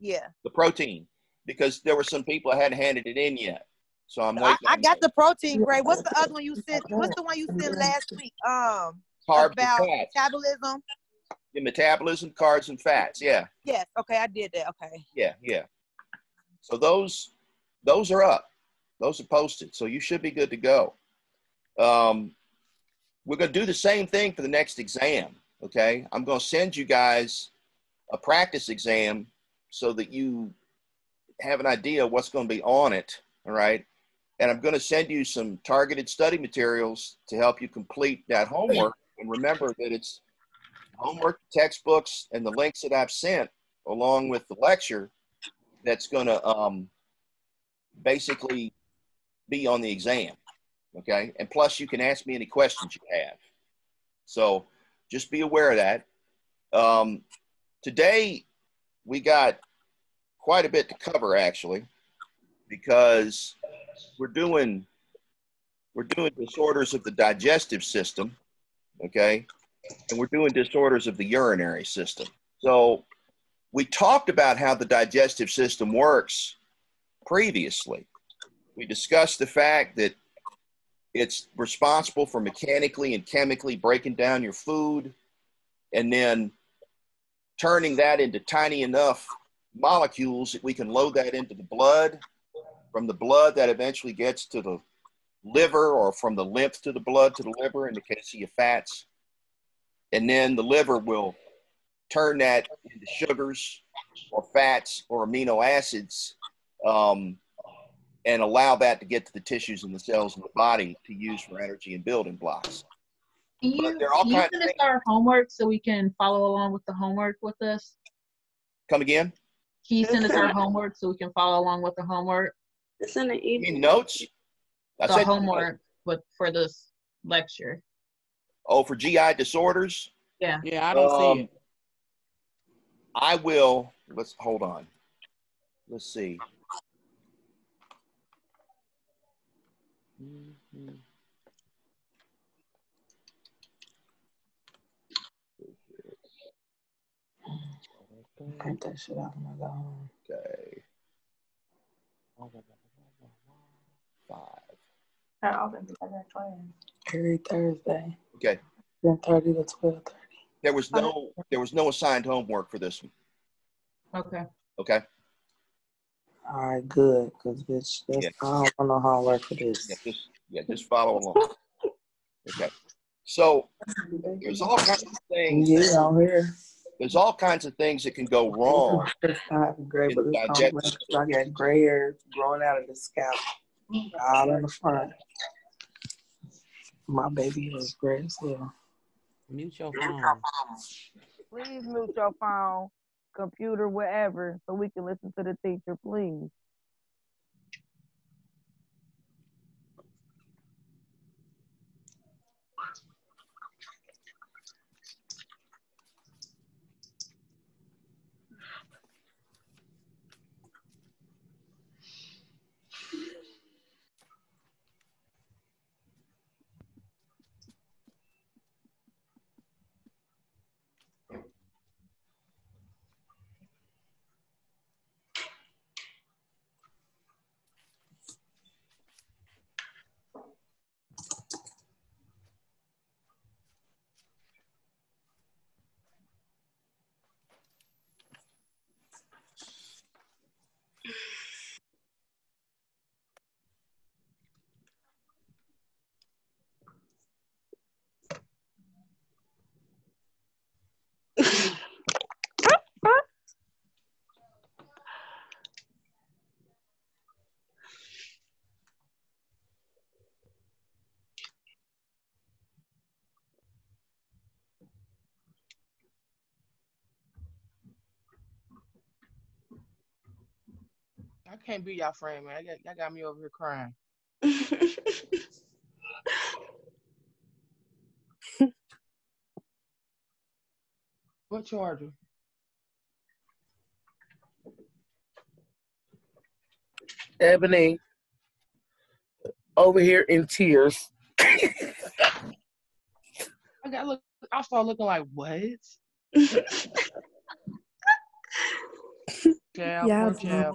Yeah, The protein. Because there were some people that hadn't handed it in yet. So I'm I, waiting I on got the protein grade. What's the other one you sent? What's the one you sent last week? Um, carbs about and fats. metabolism. Your metabolism, carbs and fats. Yeah. Yes. Okay, I did that. Okay. Yeah, yeah. So those those are up. Those are posted. So you should be good to go. Um, we're going to do the same thing for the next exam. Okay. I'm going to send you guys a practice exam so that you have an idea what's going to be on it. All right. And I'm going to send you some targeted study materials to help you complete that homework. And remember that it's homework textbooks and the links that I've sent along with the lecture that's going to um, basically be on the exam. Okay. And plus, you can ask me any questions you have. So just be aware of that. Um, today, we got quite a bit to cover actually because we're doing we're doing disorders of the digestive system okay and we're doing disorders of the urinary system so we talked about how the digestive system works previously. We discussed the fact that it's responsible for mechanically and chemically breaking down your food and then turning that into tiny enough molecules that we can load that into the blood. From the blood, that eventually gets to the liver, or from the lymph to the blood to the liver in the case of your fats. And then the liver will turn that into sugars or fats or amino acids um, and allow that to get to the tissues and the cells in the body to use for energy and building blocks. Can you, But there are all can you kinds send of us our homework so we can follow along with the homework with us? Come again? Can you send us our homework so we can follow along with the homework? It's in the You email. notes? I The said homework with for this lecture. Oh, for GI disorders? Yeah. Yeah, I don't Um, see it. I will. Let's hold on. Let's see. Print that shit out when I go home. Okay. Five. I often do that. Every Thursday, Okay. one thirty to twelve thirty. There was no there was no assigned homework for this one. Okay. Okay. All right, good, cause bitch, that's, Yeah. I don't want no homework for this. Yeah, just yeah, just follow along. Okay. So there's all kinds of things. Yeah, out here. There's all kinds of things that can go wrong. It's not gray, but it's digestive. I got gray hair growing out of the scalp, all in the front. My baby is gray as well. Mute your phone. Please mute your phone, computer, wherever, so we can listen to the teacher, please. I can't be y'all friend, man. Y'all y'all got me over here crying. What charger? Ebony over here in tears. I got look. I start looking like what? yeah, Yeah,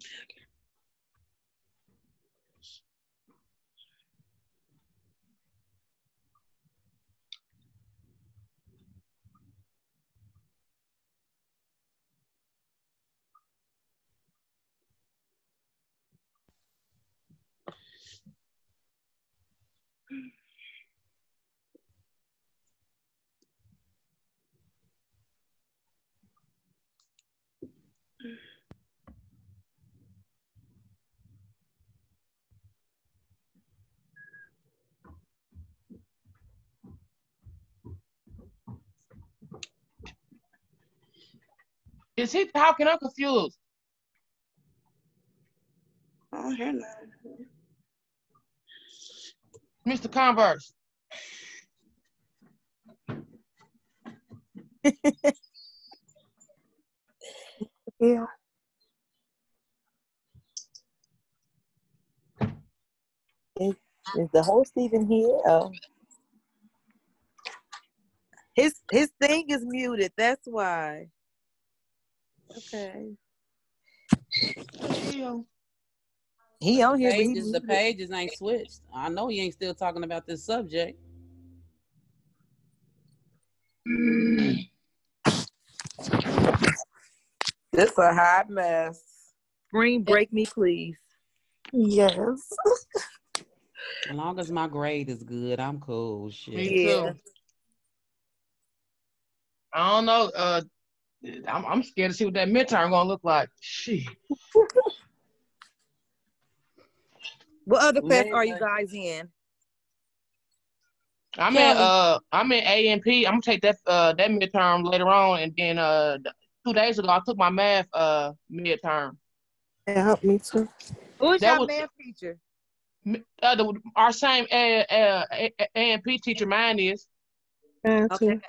child. Is he talking? I'm confused. I don't hear nothing. Mr. Converse. Yeah. Is, is the host even here? Oh, His his thing is muted. That's why. Okay. He on here, but he Pages, the pages ain't switched. I know he ain't still talking about this subject. This a hot mess. Screen break me, please. Yes. As long as my grade is good, I'm cool. Shit. Me too. I don't know. Uh, I'm, I'm scared to see what that midterm gonna look like. Shit. What other class Man, are you guys in? I'm in uh I'm in A and P. I'm gonna take that uh that midterm later on, and then uh two days ago I took my math uh midterm. Yeah, me too. Who is That your was- math teacher? Uh, the, our same A, uh, A, A and P teacher, mine is. Mine Okay. too.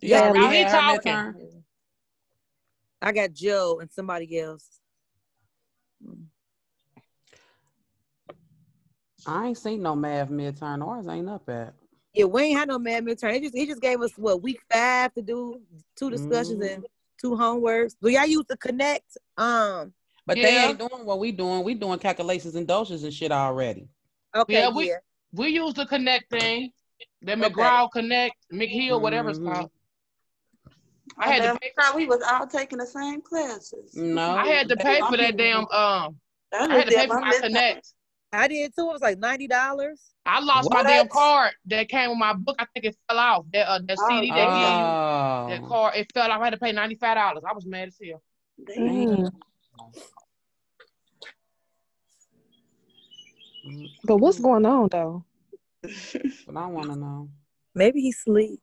You already Now he had talking. Midterm? I got Joe and somebody else. I ain't seen no math midterm. Ours ain't up at. Yeah, we ain't had no mad midterm. He just he just gave us what week five to do two discussions Mhm. and two homeworks. Do y'all use the connect? Um, But they ain't doing what we doing. We doing calculations and doses and shit already. okay, Yeah, yeah. we we use the connect thing, the Okay. McGraw Connect, McHill, whatever it's Mhm. called. I had to damn pay. thought we was all taking the same classes. No, I had to pay for that damn. Um, I I had to pay did for my my. Connect. I did too. It was like ninety dollars. I lost my damn What? card that came with my book. I think it fell off. That uh, that Oh, CD they give you, that Oh, card, it fell off. I had to pay ninety five dollars. I was mad as hell. Damn. Mm. But what's going on though? but I want to know, Maybe he sleep.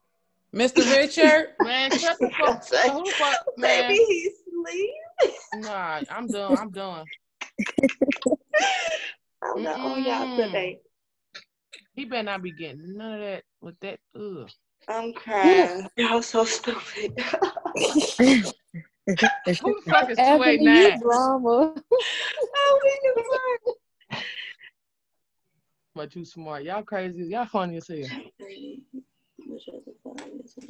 Mr. Richard. Man, shut the fuck. Say, Who the fuck, man? Maybe he's sleep. Nah, I'm done. I'm done. I'm not on y'all today. He better not be getting none of that with that. Ugh. I'm crying. Y'all so stupid. Who the fuck is two Anthony, eight you nine? drama. oh, we can work. But you smart. Y'all crazy. Y'all funny as hell. Which other five is it?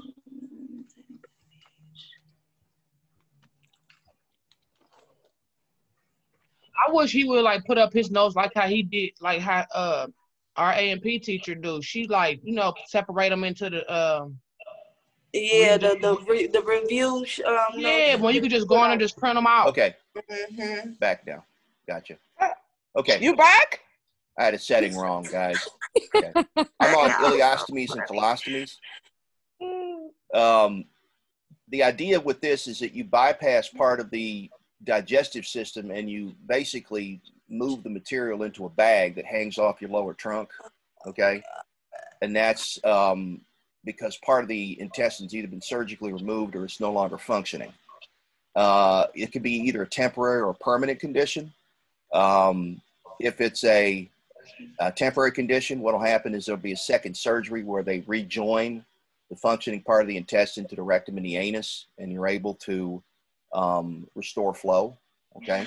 I wish he would like put up his notes like how he did, like how uh our A and P teacher do. She like you know separate them into the um Yeah, the the re, the review. Um, yeah when you could just go on and just print them out. Okay, Mm-hmm. back down. Gotcha. Okay, You back? I had a setting wrong, guys. Okay. I'm on ileostomies and colostomies. Um, the idea with this is that you bypass part of the digestive system and you basically move the material into a bag that hangs off your lower trunk. Okay. And that's um, because part of the intestine's either been surgically removed or it's no longer functioning. Uh, it could be either a temporary or permanent condition. Um, if it's a, a temporary condition, what will happen is there'll be a second surgery where they rejoin the functioning part of the intestine to the rectum and the anus, and you're able to um, restore flow. Okay.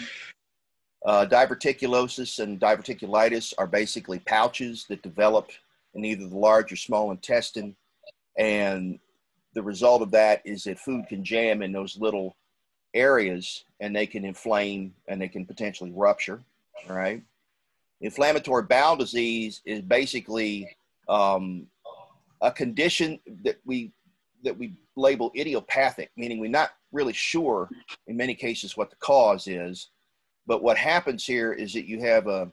Uh, diverticulosis and diverticulitis are basically pouches that develop in either the large or small intestine, and the result of that is that food can jam in those little areas, and they can inflame and they can potentially rupture. All right. Inflammatory bowel disease is basically um, a condition that we that we label idiopathic, meaning we're not really sure in many cases what the cause is. But what happens here is that you have a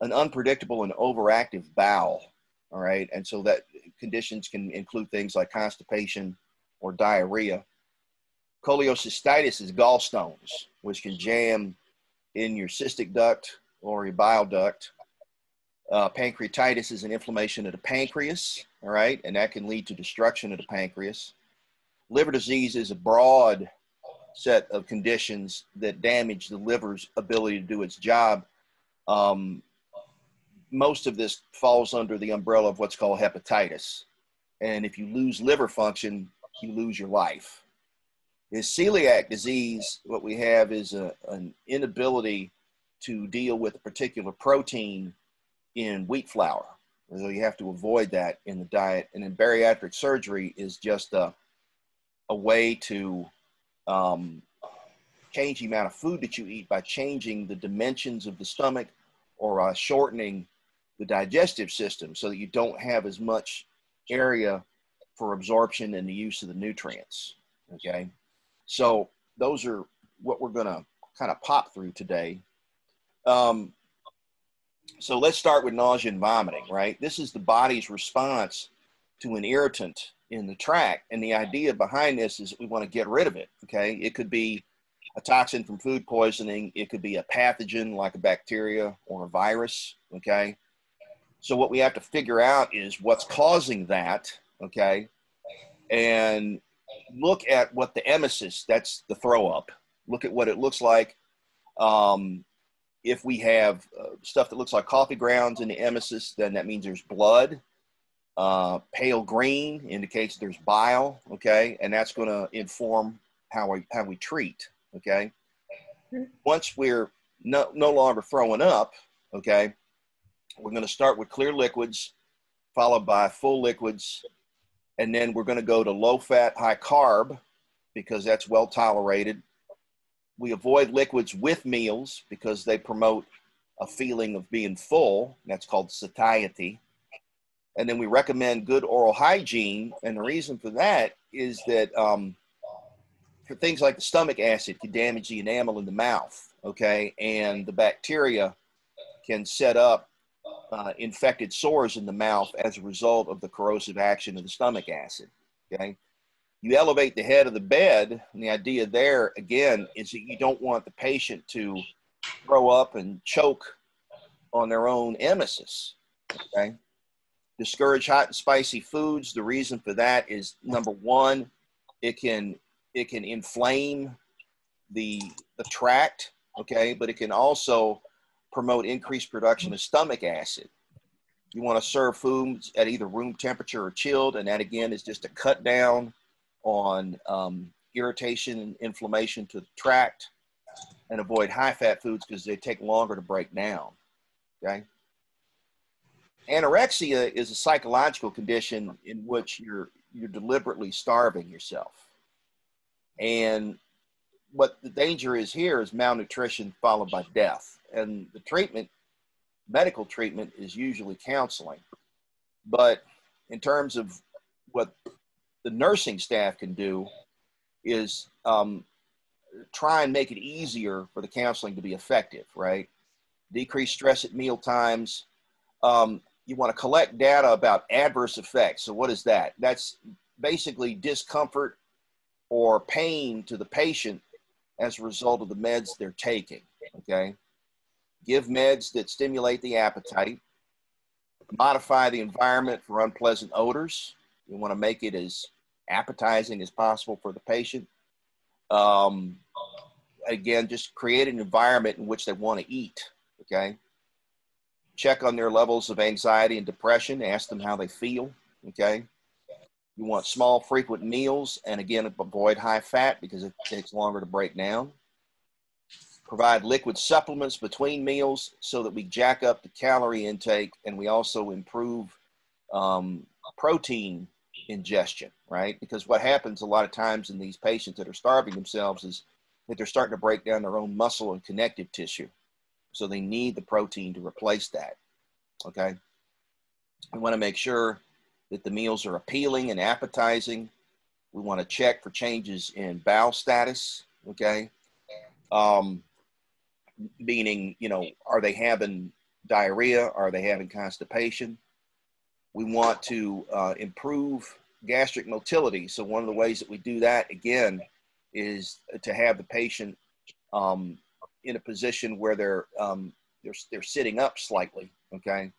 an unpredictable and overactive bowel. All right, and so that conditions can include things like constipation or diarrhea. Cholecystitis is gallstones, which can jam in your cystic duct or your bile duct. Uh, pancreatitis is an inflammation of the pancreas, all right, and that can lead to destruction of the pancreas. Liver disease is a broad set of conditions that damage the liver's ability to do its job. Um, most of this falls under the umbrella of what's called hepatitis. And if you lose liver function, you lose your life. Is celiac disease, what we have is a, an inability to deal with a particular protein in wheat flour. So you have to avoid that in the diet. And then bariatric surgery is just a, a way to um, change the amount of food that you eat by changing the dimensions of the stomach or uh, shortening the digestive system so that you don't have as much area for absorption and the use of the nutrients. Okay. So those are what we're going to kind of pop through today. Um, so let's start with nausea and vomiting, right? This is the body's response to an irritant in the tract. And the idea behind this is we want to get rid of it. Okay. It could be a toxin from food poisoning, it could be a pathogen like a bacteria or a virus. Okay. So what we have to figure out is what's causing that. Okay. And look at what the emesis, that's the throw up, look at what it looks like. Um, if we have uh, stuff that looks like coffee grounds in the emesis, then that means there's blood. Uh, pale green indicates there's bile, okay, and that's going to inform how we how we treat, okay. Once we're no, no longer throwing up, okay, we're going to start with clear liquids, followed by full liquids, and then we're going to go to low fat, high carb because that's well tolerated. We avoid liquids with meals because they promote a feeling of being full. That's called satiety. And then we recommend good oral hygiene. And the reason for that is that um, for things like the stomach acid can damage the enamel in the mouth, okay? And the bacteria can set up uh, infected sores in the mouth as a result of the corrosive action of the stomach acid, okay? You elevate the head of the bed, and the idea there, again, is that you don't want the patient to throw up and choke on their own emesis, okay? Discourage hot and spicy foods. The reason for that is number one, it can it can inflame the the tract, okay, but it can also promote increased production of stomach acid. You want to serve foods at either room temperature or chilled, and that again is just a cut down on um, irritation and inflammation to the tract, and avoid high fat foods because they take longer to break down. Okay. Anorexia is a psychological condition in which you're you're deliberately starving yourself. And what the danger is here is malnutrition followed by death. And the treatment, medical treatment, is usually counseling. But in terms of the nursing staff can do, is um, try and make it easier for the counseling to be effective, right? Decrease stress at meal times. Um, you want to collect data about adverse effects. So, what is that? That's basically discomfort or pain to the patient as a result of the meds they're taking. Okay. Give meds that stimulate the appetite. Modify the environment for unpleasant odors. You want to make it as appetizing as possible for the patient. Um, again, just create an environment in which they want to eat. Okay. Check on their levels of anxiety and depression. Ask them how they feel. Okay. You want small, frequent meals, and again, avoid high fat because it takes longer to break down. Provide liquid supplements between meals so that we jack up the calorie intake and we also improve um, protein ingestion, right? Because what happens a lot of times in these patients that are starving themselves is that they're starting to break down their own muscle and connective tissue. So they need the protein to replace that. Okay. We want to make sure that the meals are appealing and appetizing. We want to check for changes in bowel status, okay? Um, meaning, you know, are they having diarrhea? Are they having constipation? We want to uh, improve gastric motility. So, one of the ways that we do that, again, is to have the patient um, in a position where they're, um, they're, they're sitting up slightly, okay?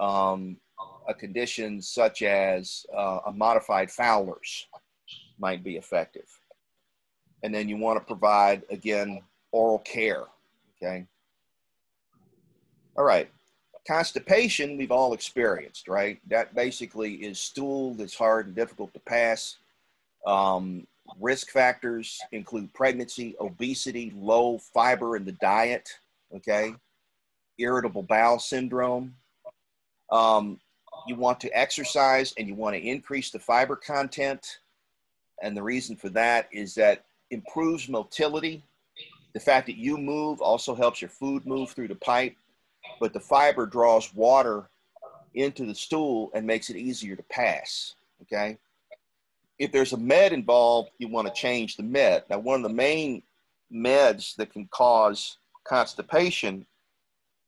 Um, a condition such as uh, a modified Fowler's might be effective. And then you want to provide, again, oral care. Okay. All right. Constipation, we've all experienced, right? That basically is stool that's hard and difficult to pass. Um, risk factors include pregnancy, obesity, low fiber in the diet, okay, irritable bowel syndrome. Um, you want to exercise and you want to increase the fiber content. And the reason for that is that improves motility. The fact that you move also helps your food move through the pipe, but the fiber draws water into the stool and makes it easier to pass. Okay. If there's a med involved, you want to change the med. Now, one of the main meds that can cause constipation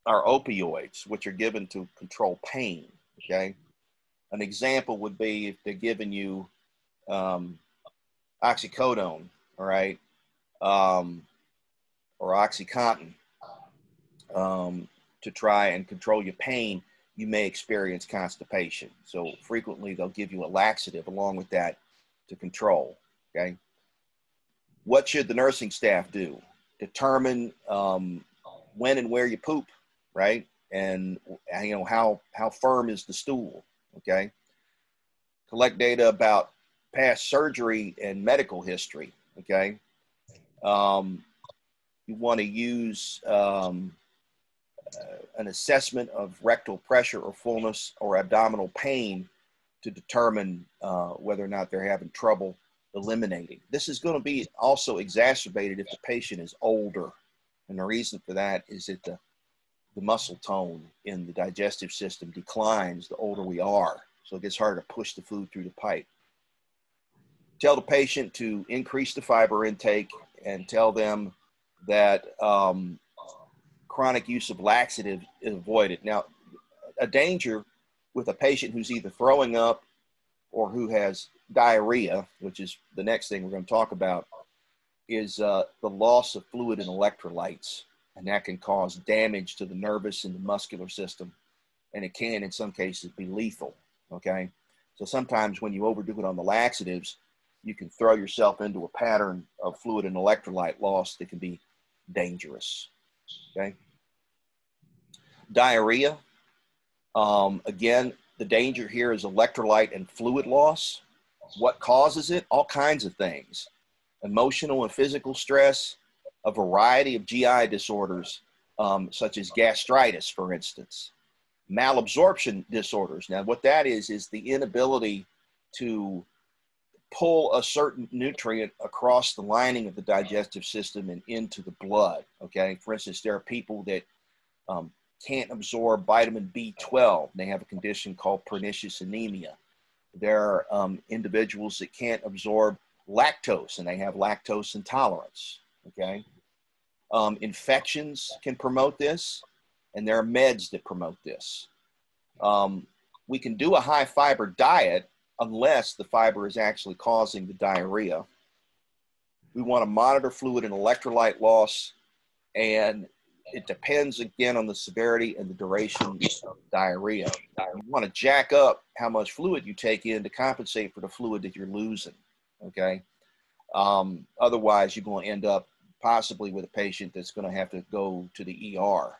are opioids, which are given to control pain. Okay. An example would be if they're giving you um, oxycodone, all right, um, or Oxycontin um, to try and control your pain, you may experience constipation. So frequently they'll give you a laxative along with that to control. Okay. What should the nursing staff do? Determine um, when and where you poop, right? and you know how how firm is the stool okay collect data about past surgery and medical history okay um, you want to use um, an assessment of rectal pressure or fullness or abdominal pain to determine uh, whether or not they're having trouble eliminating. This is going to be also exacerbated if the patient is older. And the reason for that is that the, the muscle tone in the digestive system declines the older we are. So it gets harder to push the food through the pipe. Tell the patient to increase the fiber intake and tell them that um, chronic use of laxative is avoided. Now, a danger with a patient who's either throwing up or who has diarrhea, which is the next thing we're going to talk about, is uh, the loss of fluid and electrolytes. And that can cause damage to the nervous and the muscular system. And it can, in some cases, be lethal. Okay. So sometimes when you overdo it on the laxatives, you can throw yourself into a pattern of fluid and electrolyte loss that can be dangerous. Okay. Diarrhea. Um, again, the danger here is electrolyte and fluid loss. What causes it? All kinds of things emotional and physical stress, a variety of GI disorders, um, such as gastritis, for instance, malabsorption disorders. Now, what that is, is the inability to pull a certain nutrient across the lining of the digestive system and into the blood. Okay, for instance, there are people that um, can't absorb vitamin B12. They have a condition called pernicious anemia. There are um, individuals that can't absorb lactose and they have lactose intolerance. Okay. Um, infections can promote this, and there are meds that promote this. Um, we can do a high fiber diet unless the fiber is actually causing the diarrhea. We want to monitor fluid and electrolyte loss, and it depends again on the severity and the duration of diarrhea. You want to jack up how much fluid you take in to compensate for the fluid that you're losing. Okay. Um, otherwise, you're going to end up possibly with a patient that's going to have to go to the ER.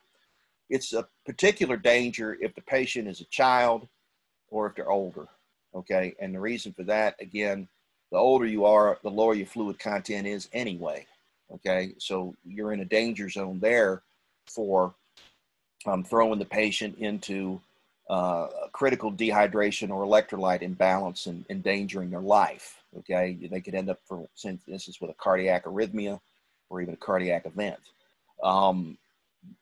It's a particular danger if the patient is a child or if they're older. Okay. And the reason for that, again, the older you are, the lower your fluid content is anyway. Okay. So you're in a danger zone there for um, throwing the patient into uh, critical dehydration or electrolyte imbalance and endangering their life. Okay, they could end up, for instance, with a cardiac arrhythmia or even a cardiac event. Um,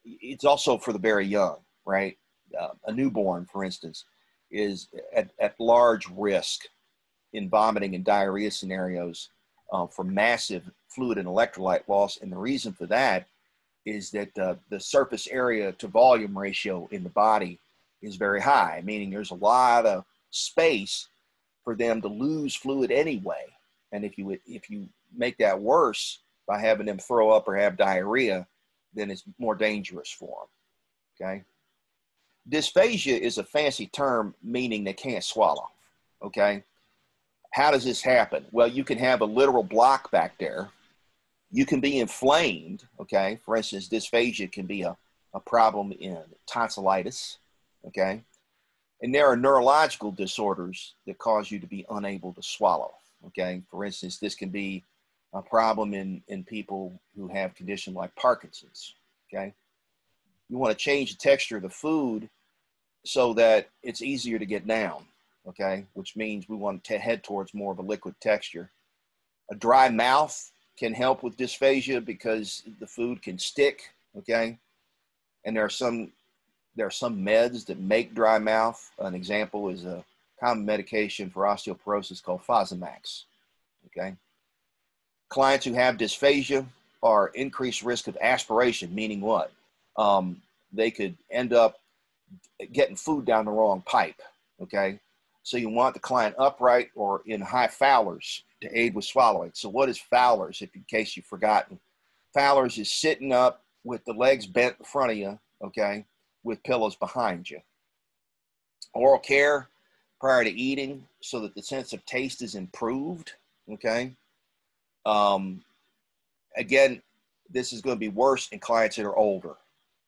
it's also for the very young, right? Uh, a newborn, for instance, is at, at large risk in vomiting and diarrhea scenarios uh, for massive fluid and electrolyte loss. And the reason for that is that uh, the surface area to volume ratio in the body is very high, meaning there's a lot of space for them to lose fluid anyway. And if you if you make that worse by having them throw up or have diarrhea, then it's more dangerous for them. Okay. Dysphagia is a fancy term meaning they can't swallow. Okay. How does this happen? Well, you can have a literal block back there you can be inflamed, okay? For instance, dysphagia can be a, a problem in tonsillitis, okay? And there are neurological disorders that cause you to be unable to swallow, okay? For instance, this can be a problem in, in people who have condition like Parkinson's, okay? You want to change the texture of the food so that it's easier to get down, okay? Which means we want to head towards more of a liquid texture. A dry mouth can help with dysphagia because the food can stick. Okay, and there are some there are some meds that make dry mouth. An example is a common medication for osteoporosis called Fosamax. Okay, clients who have dysphagia are increased risk of aspiration, meaning what? Um, they could end up getting food down the wrong pipe. Okay, so you want the client upright or in high Fowler's to aid with swallowing. So what is Fowler's, if in case you've forgotten? Fowler's is sitting up with the legs bent in front of you, okay, with pillows behind you. Oral care prior to eating so that the sense of taste is improved, okay? Um, again, this is going to be worse in clients that are older,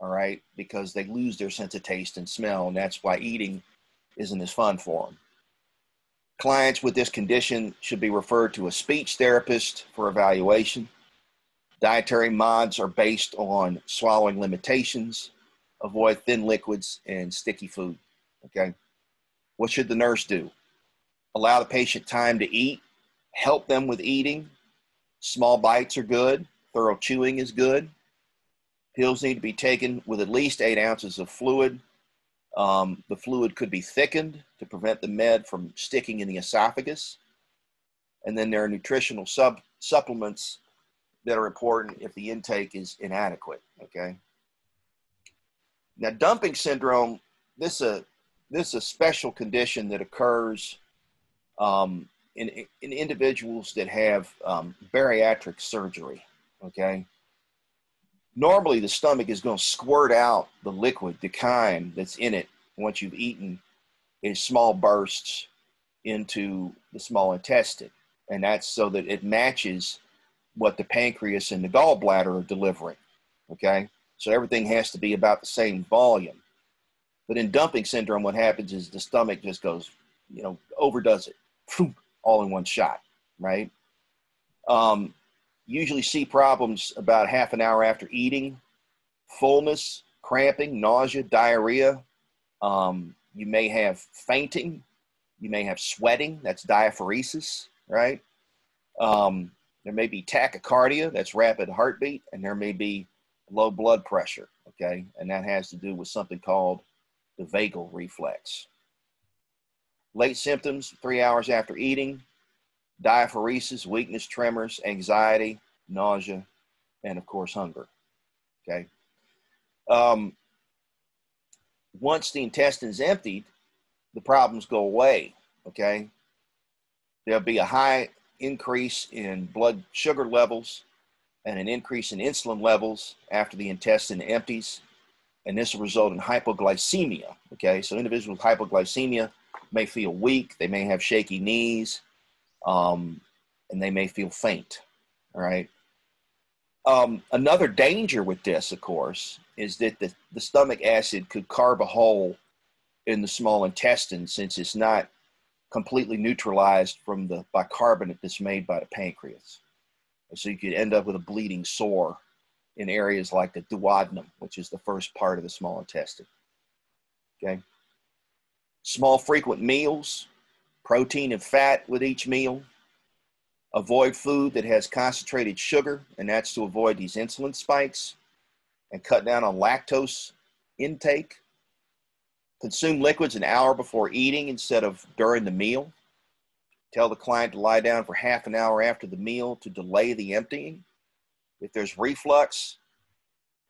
all right, because they lose their sense of taste and smell, and that's why eating isn't as fun for them. Clients with this condition should be referred to a speech therapist for evaluation. Dietary mods are based on swallowing limitations. avoid thin liquids and sticky food. Okay. What should the nurse do? Allow the patient time to eat, help them with eating. Small bites are good, thorough chewing is good. Pills need to be taken with at least eight ounces of fluid. Um, the fluid could be thickened to prevent the med from sticking in the esophagus. And then there are nutritional sub- supplements that are important if the intake is inadequate. Okay. Now, dumping syndrome, this is a this is a special condition that occurs um, in, in individuals that have um, bariatric surgery. Okay. Normally, the stomach is going to squirt out the liquid, the chyme that's in it once you've eaten, in small bursts into the small intestine, and that's so that it matches what the pancreas and the gallbladder are delivering. Okay. So everything has to be about the same volume. But in dumping syndrome, what happens is the stomach just goes, you know, overdoes it all in one shot, right? Um, usually see problems about half an hour after eating, fullness, cramping, nausea, diarrhea. Um, you may have fainting. You may have sweating. That's diaphoresis, right? Um, there may be tachycardia. That's rapid heartbeat. And there may be low blood pressure, okay? And that has to do with something called the vagal reflex. Late symptoms, three hours after eating, diaphoresis, weakness, tremors, anxiety, nausea, and of course, hunger. Okay. Um, once the intestine is emptied, the problems go away. Okay. There'll be a high increase in blood sugar levels and an increase in insulin levels after the intestine empties. And this will result in hypoglycemia. Okay. So individuals with hypoglycemia may feel weak, they may have shaky knees, um, and they may feel faint. All right. Um, another danger with this, of course, is that the, the stomach acid could carve a hole in the small intestine since it's not completely neutralized from the bicarbonate that's made by the pancreas. So you could end up with a bleeding sore in areas like the duodenum, which is the first part of the small intestine. Okay. Small frequent meals, protein and fat with each meal. Avoid food that has concentrated sugar, and that's to avoid these insulin spikes. And cut down on lactose intake. Consume liquids an hour before eating instead of during the meal. Tell the client to lie down for half an hour after the meal to delay the emptying. If there's reflux,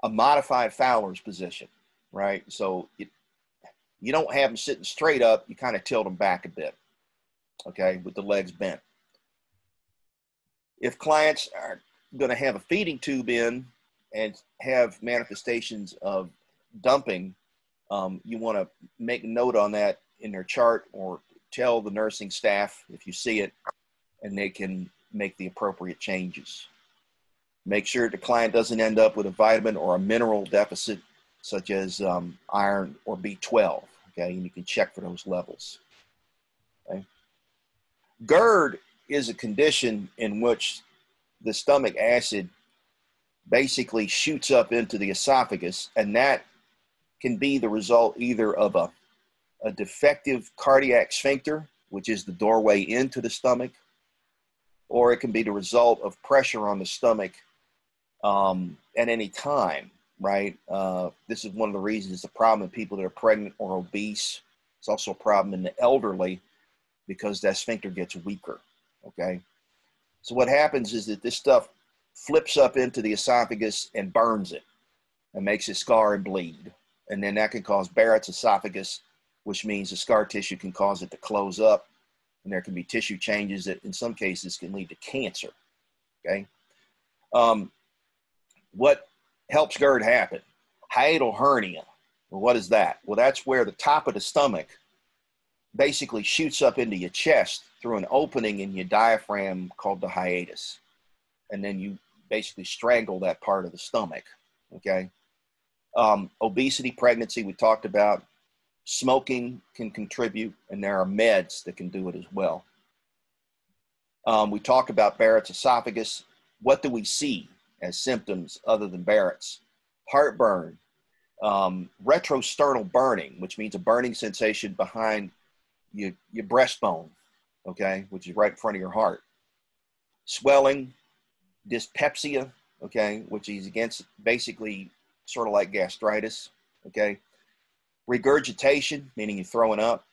a modified Fowler's position, right? So it, you don't have them sitting straight up, you kind of tilt them back a bit, okay, with the legs bent. If clients are going to have a feeding tube in and have manifestations of dumping, um, you want to make note on that in their chart or tell the nursing staff if you see it and they can make the appropriate changes. Make sure the client doesn't end up with a vitamin or a mineral deficit such as um, iron or B12 okay? And you can check for those levels? GERD is a condition in which the stomach acid basically shoots up into the esophagus, and that can be the result either of a, a defective cardiac sphincter, which is the doorway into the stomach, or it can be the result of pressure on the stomach um, at any time right? Uh, this is one of the reasons it's a problem in people that are pregnant or obese. It's also a problem in the elderly because that sphincter gets weaker, okay? So what happens is that this stuff flips up into the esophagus and burns it and makes it scar and bleed. And then that can cause Barrett's esophagus, which means the scar tissue can cause it to close up. And there can be tissue changes that in some cases can lead to cancer. Okay. Um, what helps GERD happen. Hiatal hernia. Well, what is that? Well, that's where the top of the stomach basically shoots up into your chest through an opening in your diaphragm called the hiatus. And then you basically strangle that part of the stomach. Okay. Um, obesity, pregnancy, we talked about. Smoking can contribute, and there are meds that can do it as well. Um, we talked about Barrett's esophagus. What do we see? as symptoms other than Barrett's. Heartburn, Um, retrosternal burning, which means a burning sensation behind your, your breastbone, okay, which is right in front of your heart. Swelling, dyspepsia, okay, which is against basically sort of like gastritis, okay. Regurgitation, meaning you're throwing up,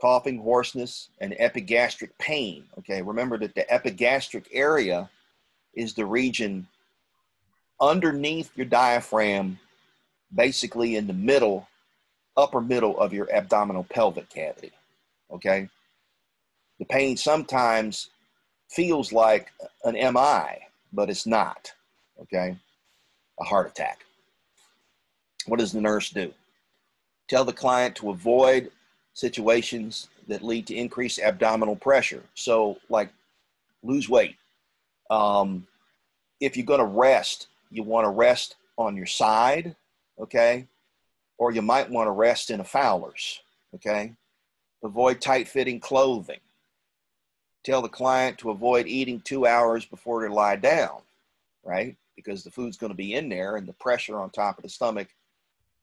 coughing, hoarseness, and epigastric pain, okay. Remember that the epigastric area is the region underneath your diaphragm, basically in the middle, upper middle of your abdominal pelvic cavity. Okay. The pain sometimes feels like an MI, but it's not. Okay. A heart attack. What does the nurse do? Tell the client to avoid situations that lead to increased abdominal pressure. So, like lose weight. Um, if you're going to rest, you want to rest on your side, okay? Or you might want to rest in a Fowler's, okay? Avoid tight fitting clothing. Tell the client to avoid eating two hours before they lie down, right? Because the food's going to be in there and the pressure on top of the stomach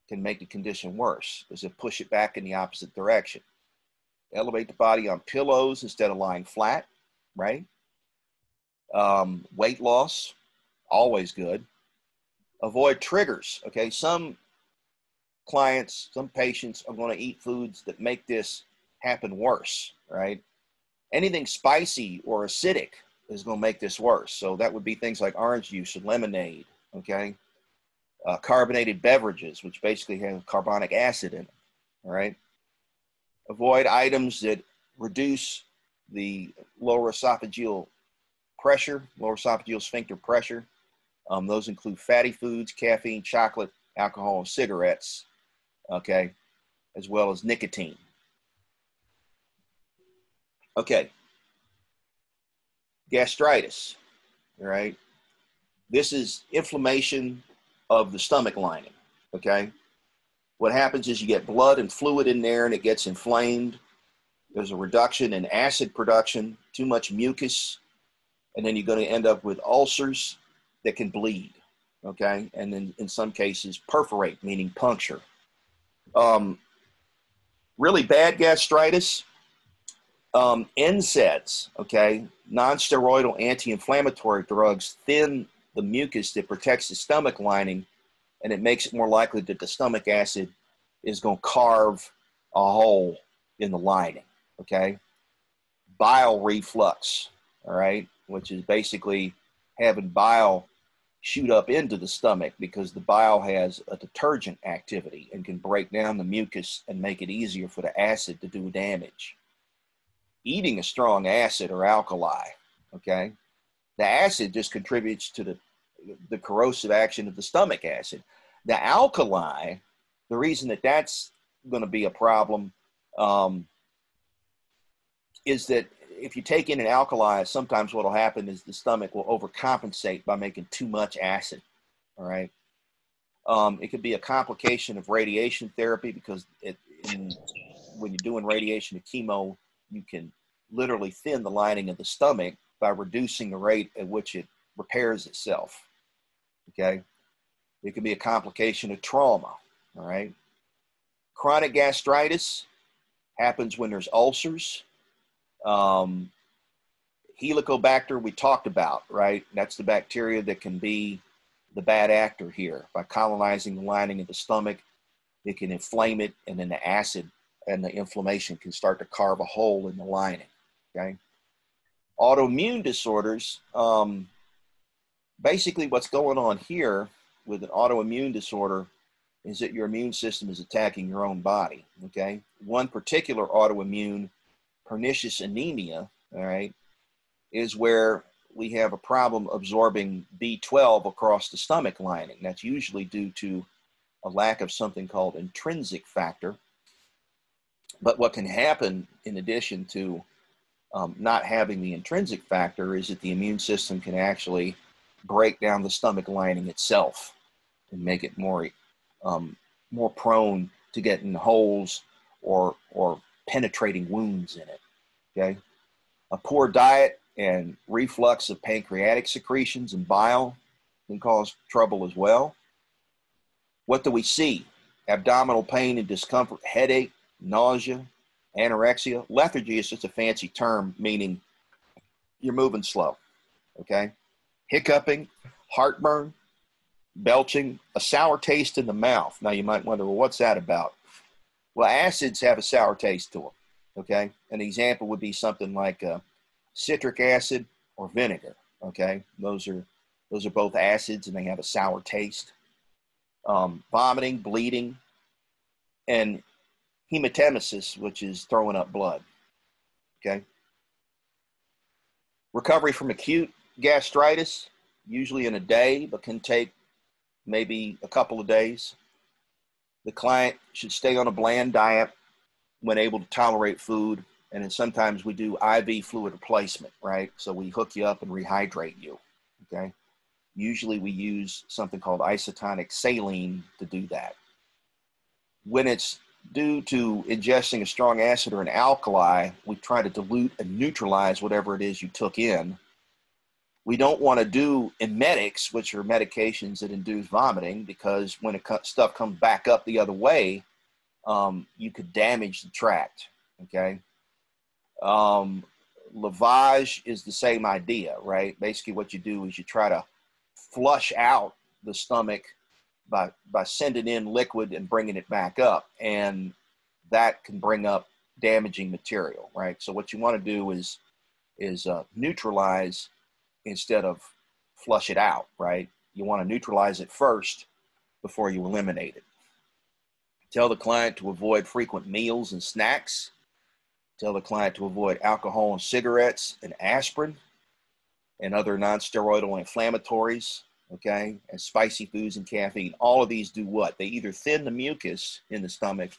can make the condition worse because it push it back in the opposite direction. Elevate the body on pillows instead of lying flat, right? Um, weight loss, always good. Avoid triggers. Okay, some clients, some patients are going to eat foods that make this happen worse, right? Anything spicy or acidic is going to make this worse. So that would be things like orange juice and lemonade, okay? Uh, carbonated beverages, which basically have carbonic acid in them, all right? Avoid items that reduce the lower esophageal pressure, lower esophageal sphincter pressure. Um, those include fatty foods, caffeine, chocolate, alcohol, and cigarettes, okay, as well as nicotine. Okay, gastritis, all right? This is inflammation of the stomach lining, okay? What happens is you get blood and fluid in there and it gets inflamed. There's a reduction in acid production, too much mucus, and then you're going to end up with ulcers that can bleed, okay? And then in some cases, perforate, meaning puncture. Um, really bad gastritis, um, NSAIDs, okay, non-steroidal anti-inflammatory drugs thin the mucus that protects the stomach lining, and it makes it more likely that the stomach acid is going to carve a hole in the lining, okay? Bile reflux, all right, which is basically having bile shoot up into the stomach because the bile has a detergent activity and can break down the mucus and make it easier for the acid to do damage. Eating a strong acid or alkali, okay? The acid just contributes to the, the corrosive action of the stomach acid. The alkali, the reason that that's going to be a problem um, is that if you take in an alkali, sometimes what will happen is the stomach will overcompensate by making too much acid. All right. Um, it could be a complication of radiation therapy because it, in, when you're doing radiation to chemo, you can literally thin the lining of the stomach by reducing the rate at which it repairs itself. Okay. It can be a complication of trauma. All right. Chronic gastritis happens when there's ulcers um, Helicobacter, we talked about, right? That's the bacteria that can be the bad actor here. By colonizing the lining of the stomach, it can inflame it, and then the acid and the inflammation can start to carve a hole in the lining. Okay. Autoimmune disorders, um, basically, what's going on here with an autoimmune disorder is that your immune system is attacking your own body. Okay. One particular autoimmune pernicious anemia, all right, is where we have a problem absorbing B12 across the stomach lining. That's usually due to a lack of something called intrinsic factor. But what can happen in addition to um, not having the intrinsic factor is that the immune system can actually break down the stomach lining itself and make it more um, more prone to getting holes or or penetrating wounds in it. Okay. A poor diet and reflux of pancreatic secretions and bile can cause trouble as well. What do we see? Abdominal pain and discomfort, headache, nausea, anorexia. Lethargy is just a fancy term meaning you're moving slow. Okay. Hiccuping, heartburn, belching, a sour taste in the mouth. Now you might wonder, well, what's that about? Well, acids have a sour taste to them. Okay. An example would be something like uh, citric acid or vinegar. Okay. Those are those are both acids and they have a sour taste. Um, vomiting, bleeding, and hematemesis, which is throwing up blood. Okay. Recovery from acute gastritis, usually in a day, but can take maybe a couple of days. The client should stay on a bland diet when able to tolerate food. And then sometimes we do IV fluid replacement, right? So we hook you up and rehydrate you. Okay. Usually we use something called isotonic saline to do that. When it's due to ingesting a strong acid or an alkali, we try to dilute and neutralize whatever it is you took in. We don't want to do emetics, which are medications that induce vomiting, because when it, stuff comes back up the other way, um, you could damage the tract. Okay. Um, lavage is the same idea, right? Basically, what you do is you try to flush out the stomach by by sending in liquid and bringing it back up, and that can bring up damaging material, right? So what you want to do is is uh, neutralize instead of flush it out, right? You want to neutralize it first before you eliminate it. Tell the client to avoid frequent meals and snacks. Tell the client to avoid alcohol and cigarettes and aspirin and other non-steroidal inflammatories okay, and spicy foods and caffeine. All of these do what? They either thin the mucus in the stomach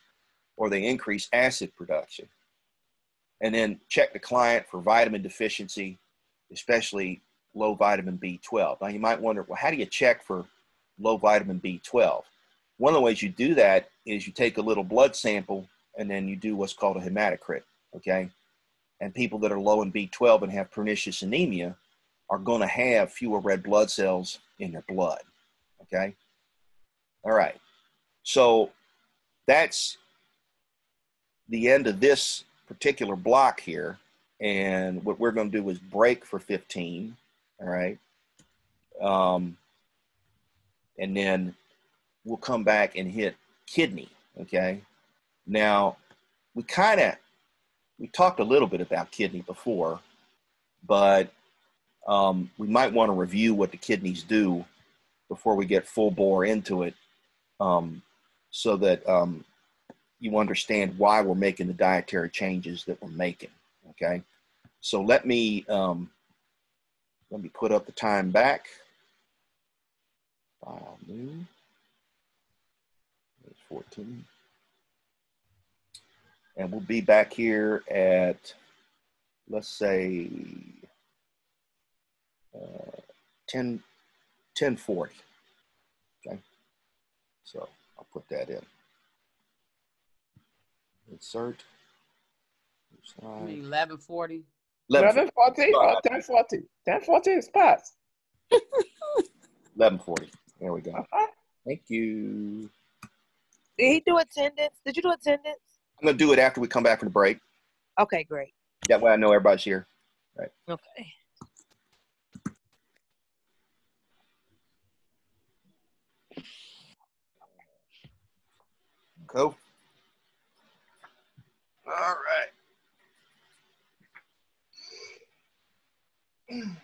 or they increase acid production. And then check the client for vitamin deficiency, especially low vitamin B12. Now you might wonder, well, how do you check for low vitamin B12? One of the ways you do that is you take a little blood sample and then you do what's called a hematocrit, okay? And people that are low in B12 and have pernicious anemia are going to have fewer red blood cells in their blood. Okay. All right. So that's the end of this particular block here. And what we're going to do is break for 15. All right. Um, and then we'll come back and hit kidney. Okay. Now, we kind of we talked a little bit about kidney before, but um, we might want to review what the kidneys do before we get full bore into it um, so that um, you understand why we're making the dietary changes that we're making okay? So let me um, let me put up the time back. File new. 14 and we'll be back here at let's say uh, 10, 1040. Okay. So I'll put that in. Insert. I 1140. 1140 or 1040? 1040 is past. 1140. There we go. Uh-huh. Thank you. Did he do attendance? Did you do attendance? I'm going to do it after we come back from the break. Okay, great. That way I know everybody's here. Right. Okay. Go. All right.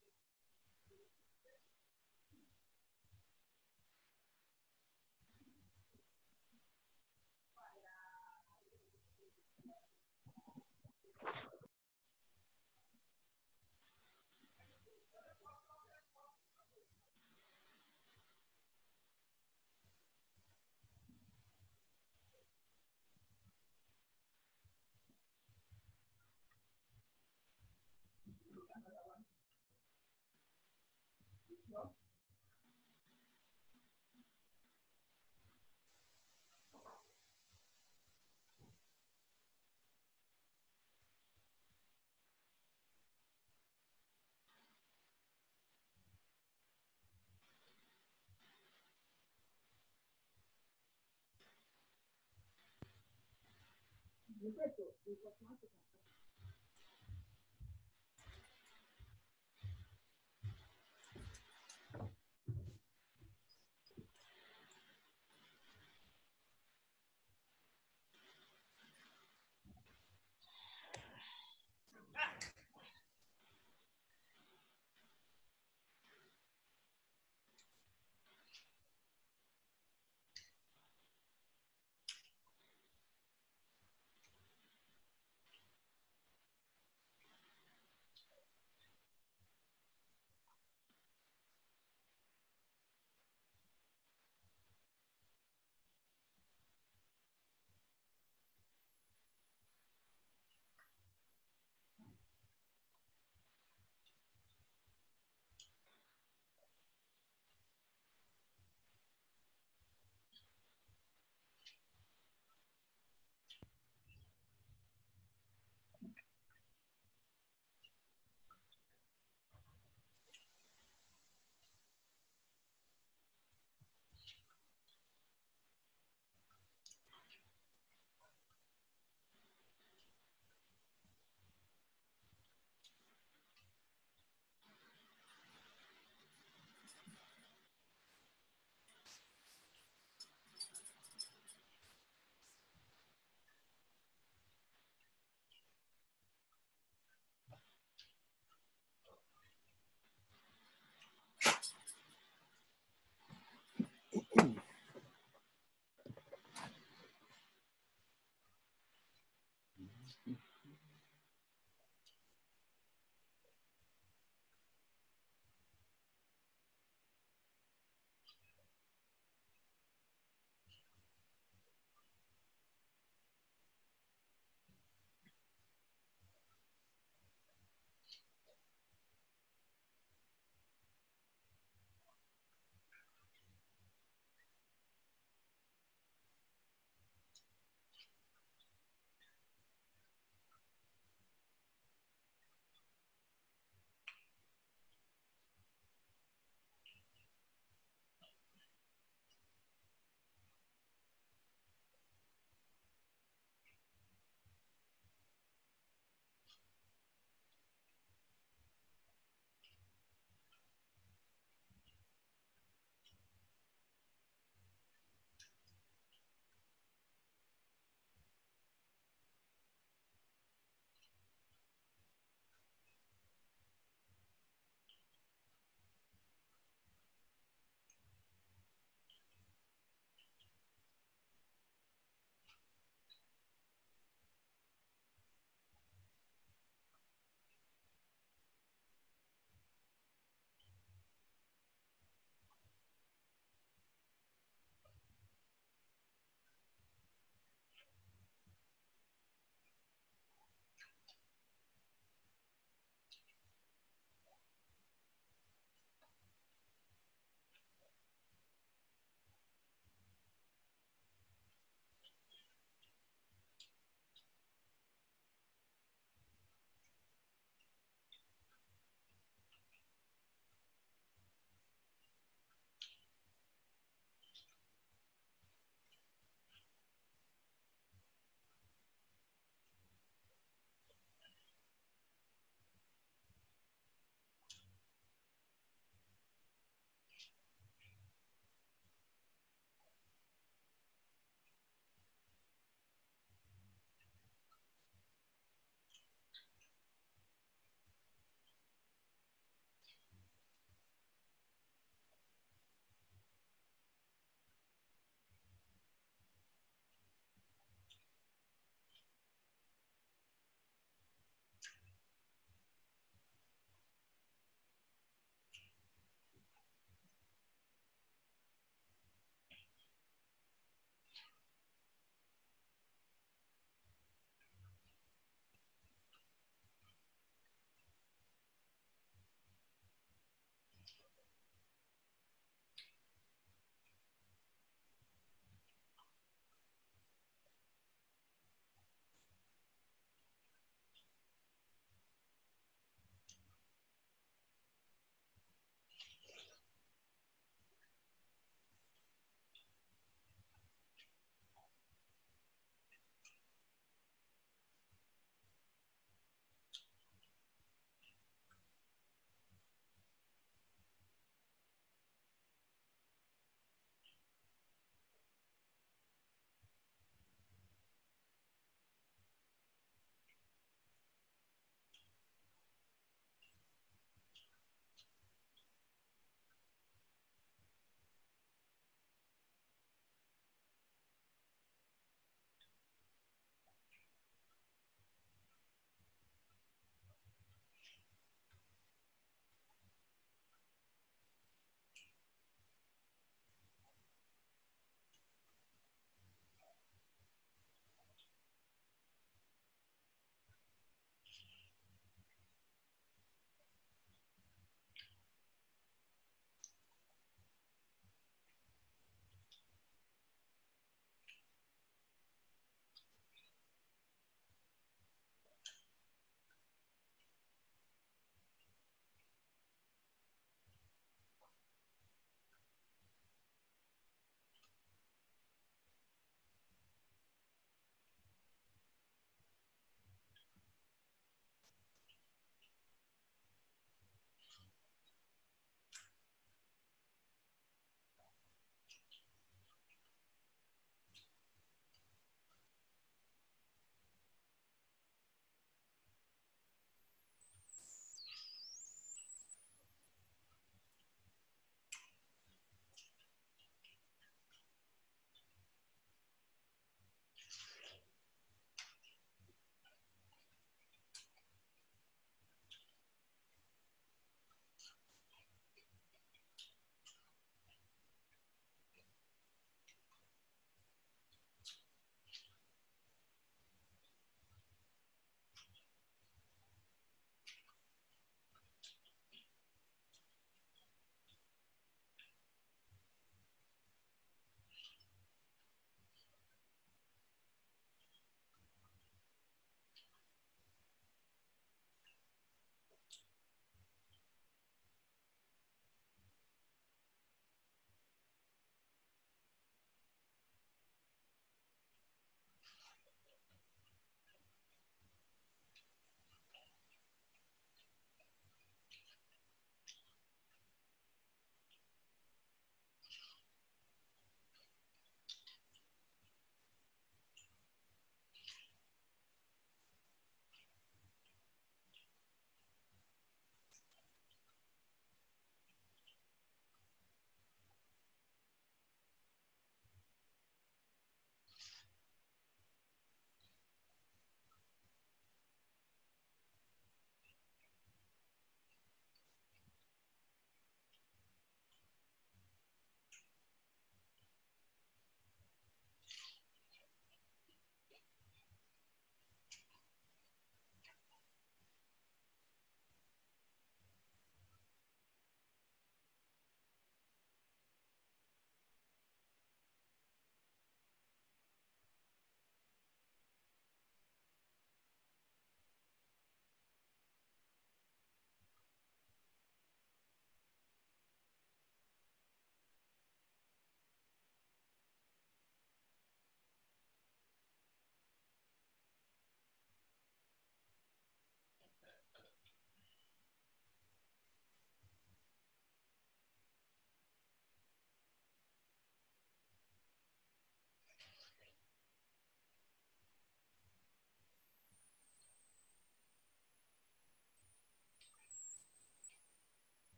よかった。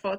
For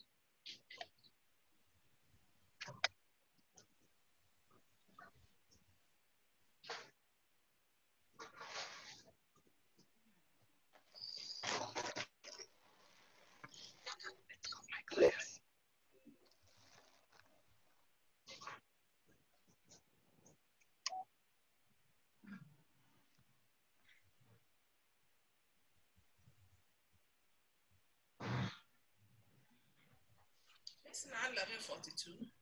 It's not 1142.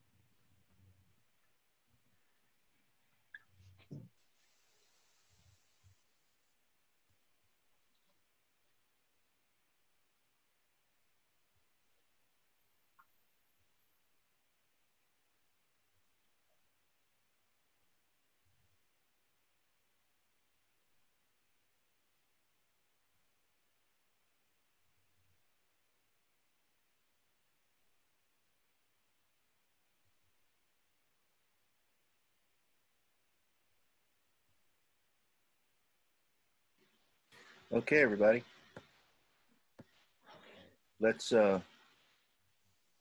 Okay, everybody. Let's uh,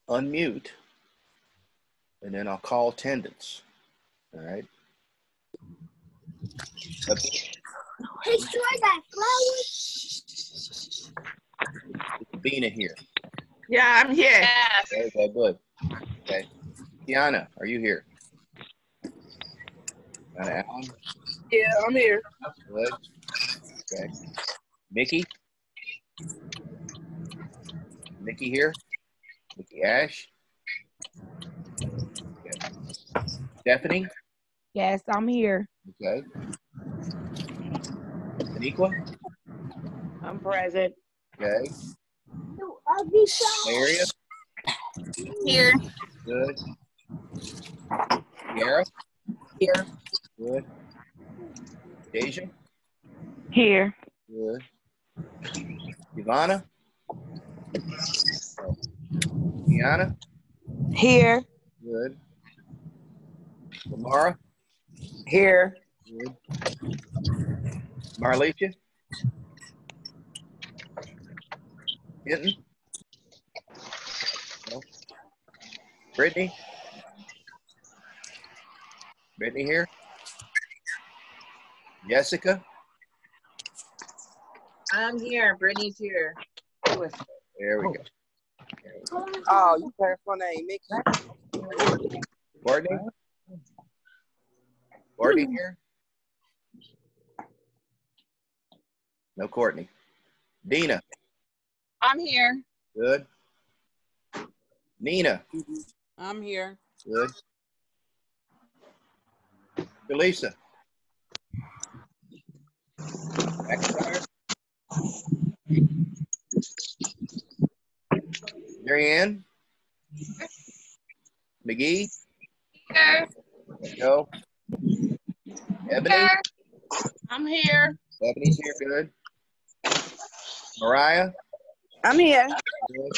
unmute and then I'll call attendance. All right. Hey, Troy, that flowers. Bina here. Yeah, I'm here. Okay, okay, good. Okay. Tiana, are you here? Tiana Allen? Yeah, I'm here. Good. Okay. Mickey? Mickey here? Mickey Ash? Okay. Stephanie? Yes, I'm here. Okay. Aniqua? I'm present. Okay. Maria? Here. Good. Kiara? Here. Good. Deja? Here. Good. Ivana? Tiana? Here. Good. Lamara? Here. Good. Marlicia? Hinton? No. Brittany? Brittany here? Jessica? I'm here. Brittany's here. There we go. Oh, you passed my name, Mickey. Courtney? Courtney hmm. here? No Courtney. Dina? I'm here. Good. Nina? I'm here. Good. Elisa? McIntyre? Marianne? McGee? Here. Go. Ebony? I'm here. Ebony's here, good. Mariah? I'm here. Good.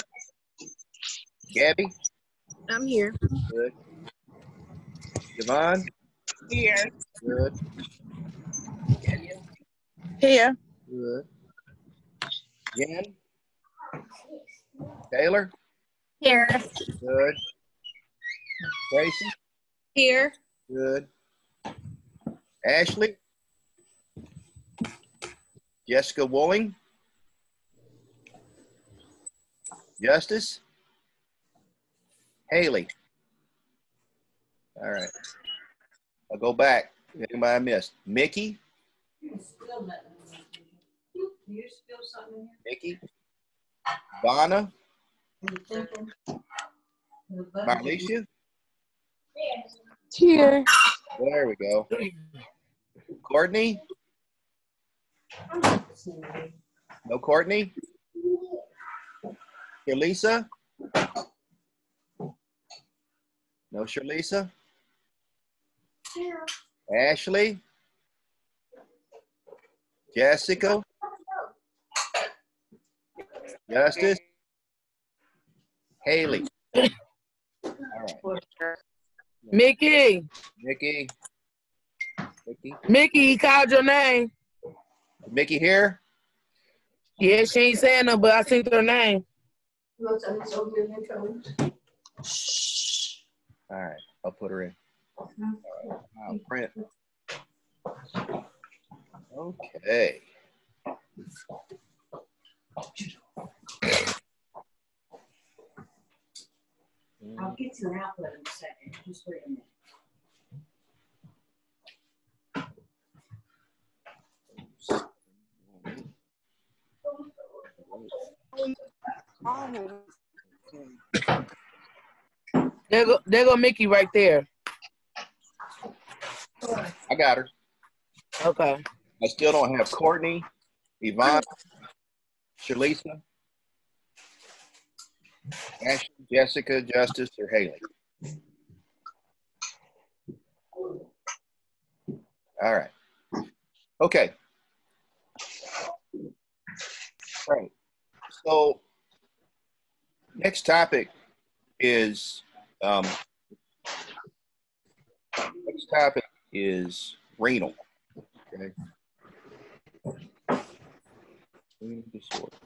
Gabby? I'm here. Good. Devon? Here. Good. Here. Good. Jen? Taylor? Here. Good. Tracy? Here. Good. Ashley? Jessica Wooling? Justice? Haley? All right. I'll go back. Anybody I missed? Mickey? Mickey? Donna? Marlicia? Here. There we go. Courtney? No Courtney? Sharlisa? No Sharlisa? Ashley? Jessica? Justice? Haley? All right. Mickey, Mickey? Mickey? Mickey, he called your name. Mickey here? Yeah, she ain't saying no, but I seen her name. All right, I'll put her in. All right, I'll print. Okay. I'll get you an outlet in a second. Just wait a minute. There go, there go Mickey right there. I got her. Okay. I still don't have Courtney, Yvonne, Shalisa, Ashley, Jessica, Justice, or Haley. All right. Okay. All right. So next topic is um, next topic is renal. Okay. Renal disorder.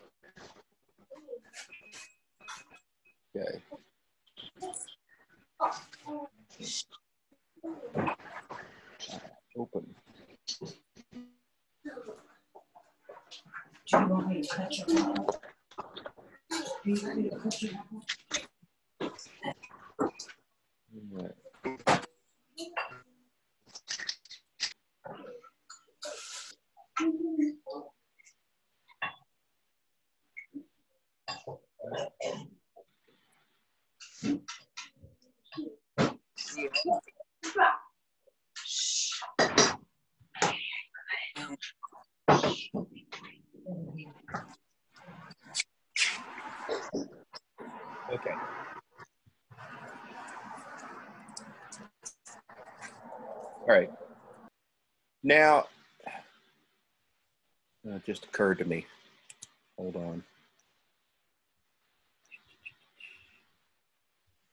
Okay. Open. Do you want me to cut your mouth? Do you want me to cut your mouth? All right. Okay. All right. Now, it just occurred to me. Hold on.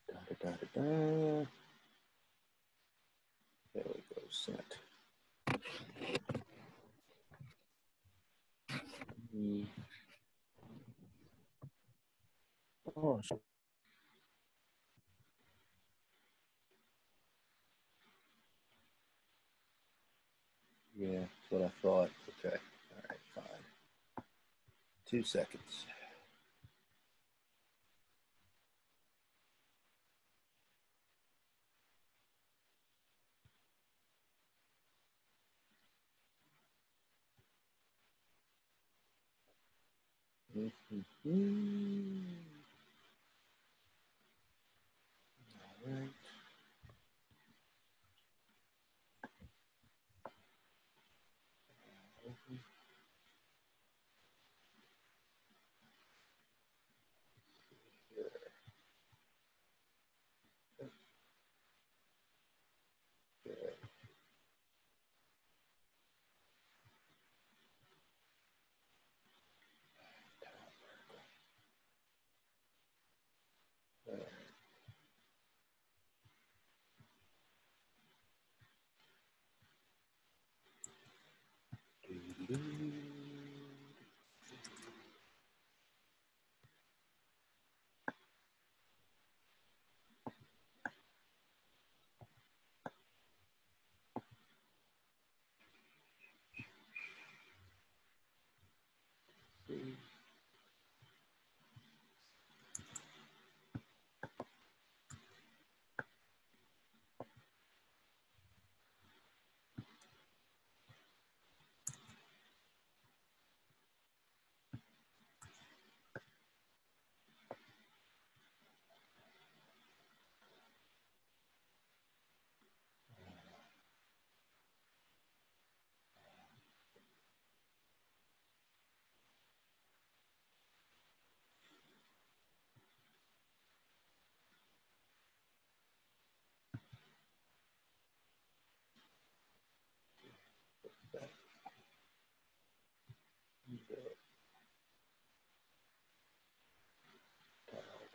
Da, da, da. There we go. Hmm. Oh, Yeah, that's what I thought. Okay. All right, fine. Two seconds. Mm-hmm. All right.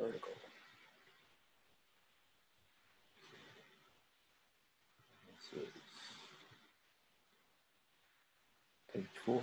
Vertical. Page four.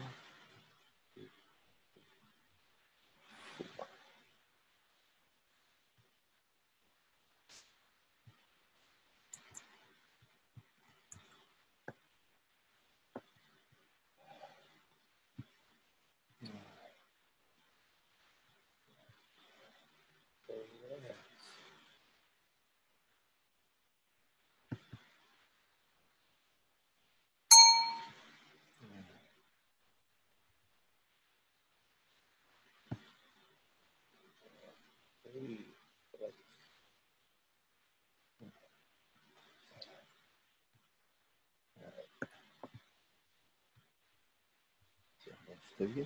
Do you?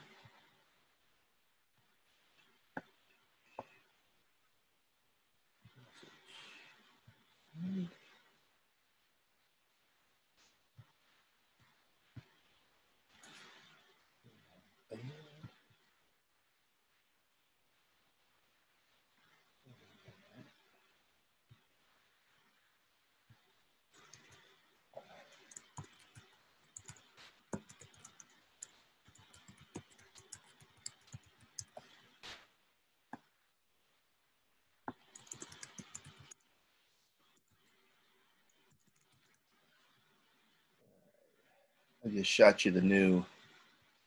I just shot you the new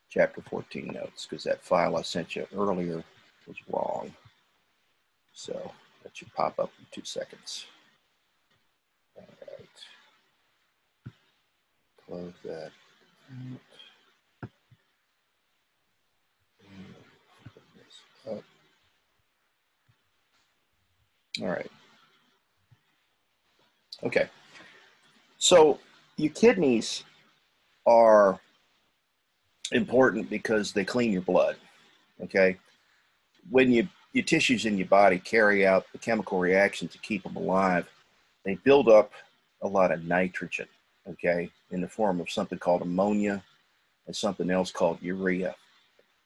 chapter 14 notes because that file I sent you earlier was wrong. So that should pop up in two seconds. All right. Close that. All right. Okay. So your kidneys are important because they clean your blood. Okay. When you, your tissues in your body carry out the chemical reaction to keep them alive, they build up a lot of nitrogen, okay, in the form of something called ammonia and something else called urea.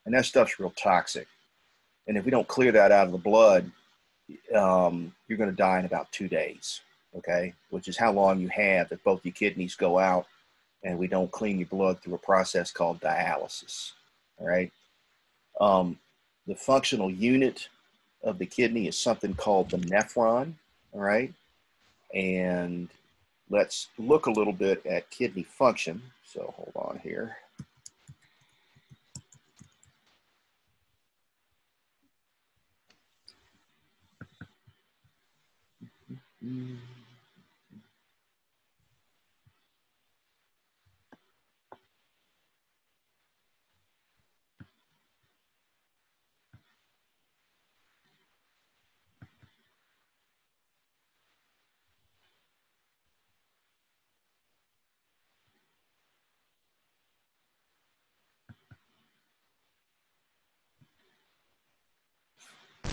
And that stuff's real toxic. And if we don't clear that out of the blood, um, you're going to die in about two days, okay, which is how long you have if both your kidneys go out and we don't clean your blood through a process called dialysis. All right. Um, the functional unit of the kidney is something called the nephron. All right. And let's look a little bit at kidney function. So hold on here. Mm.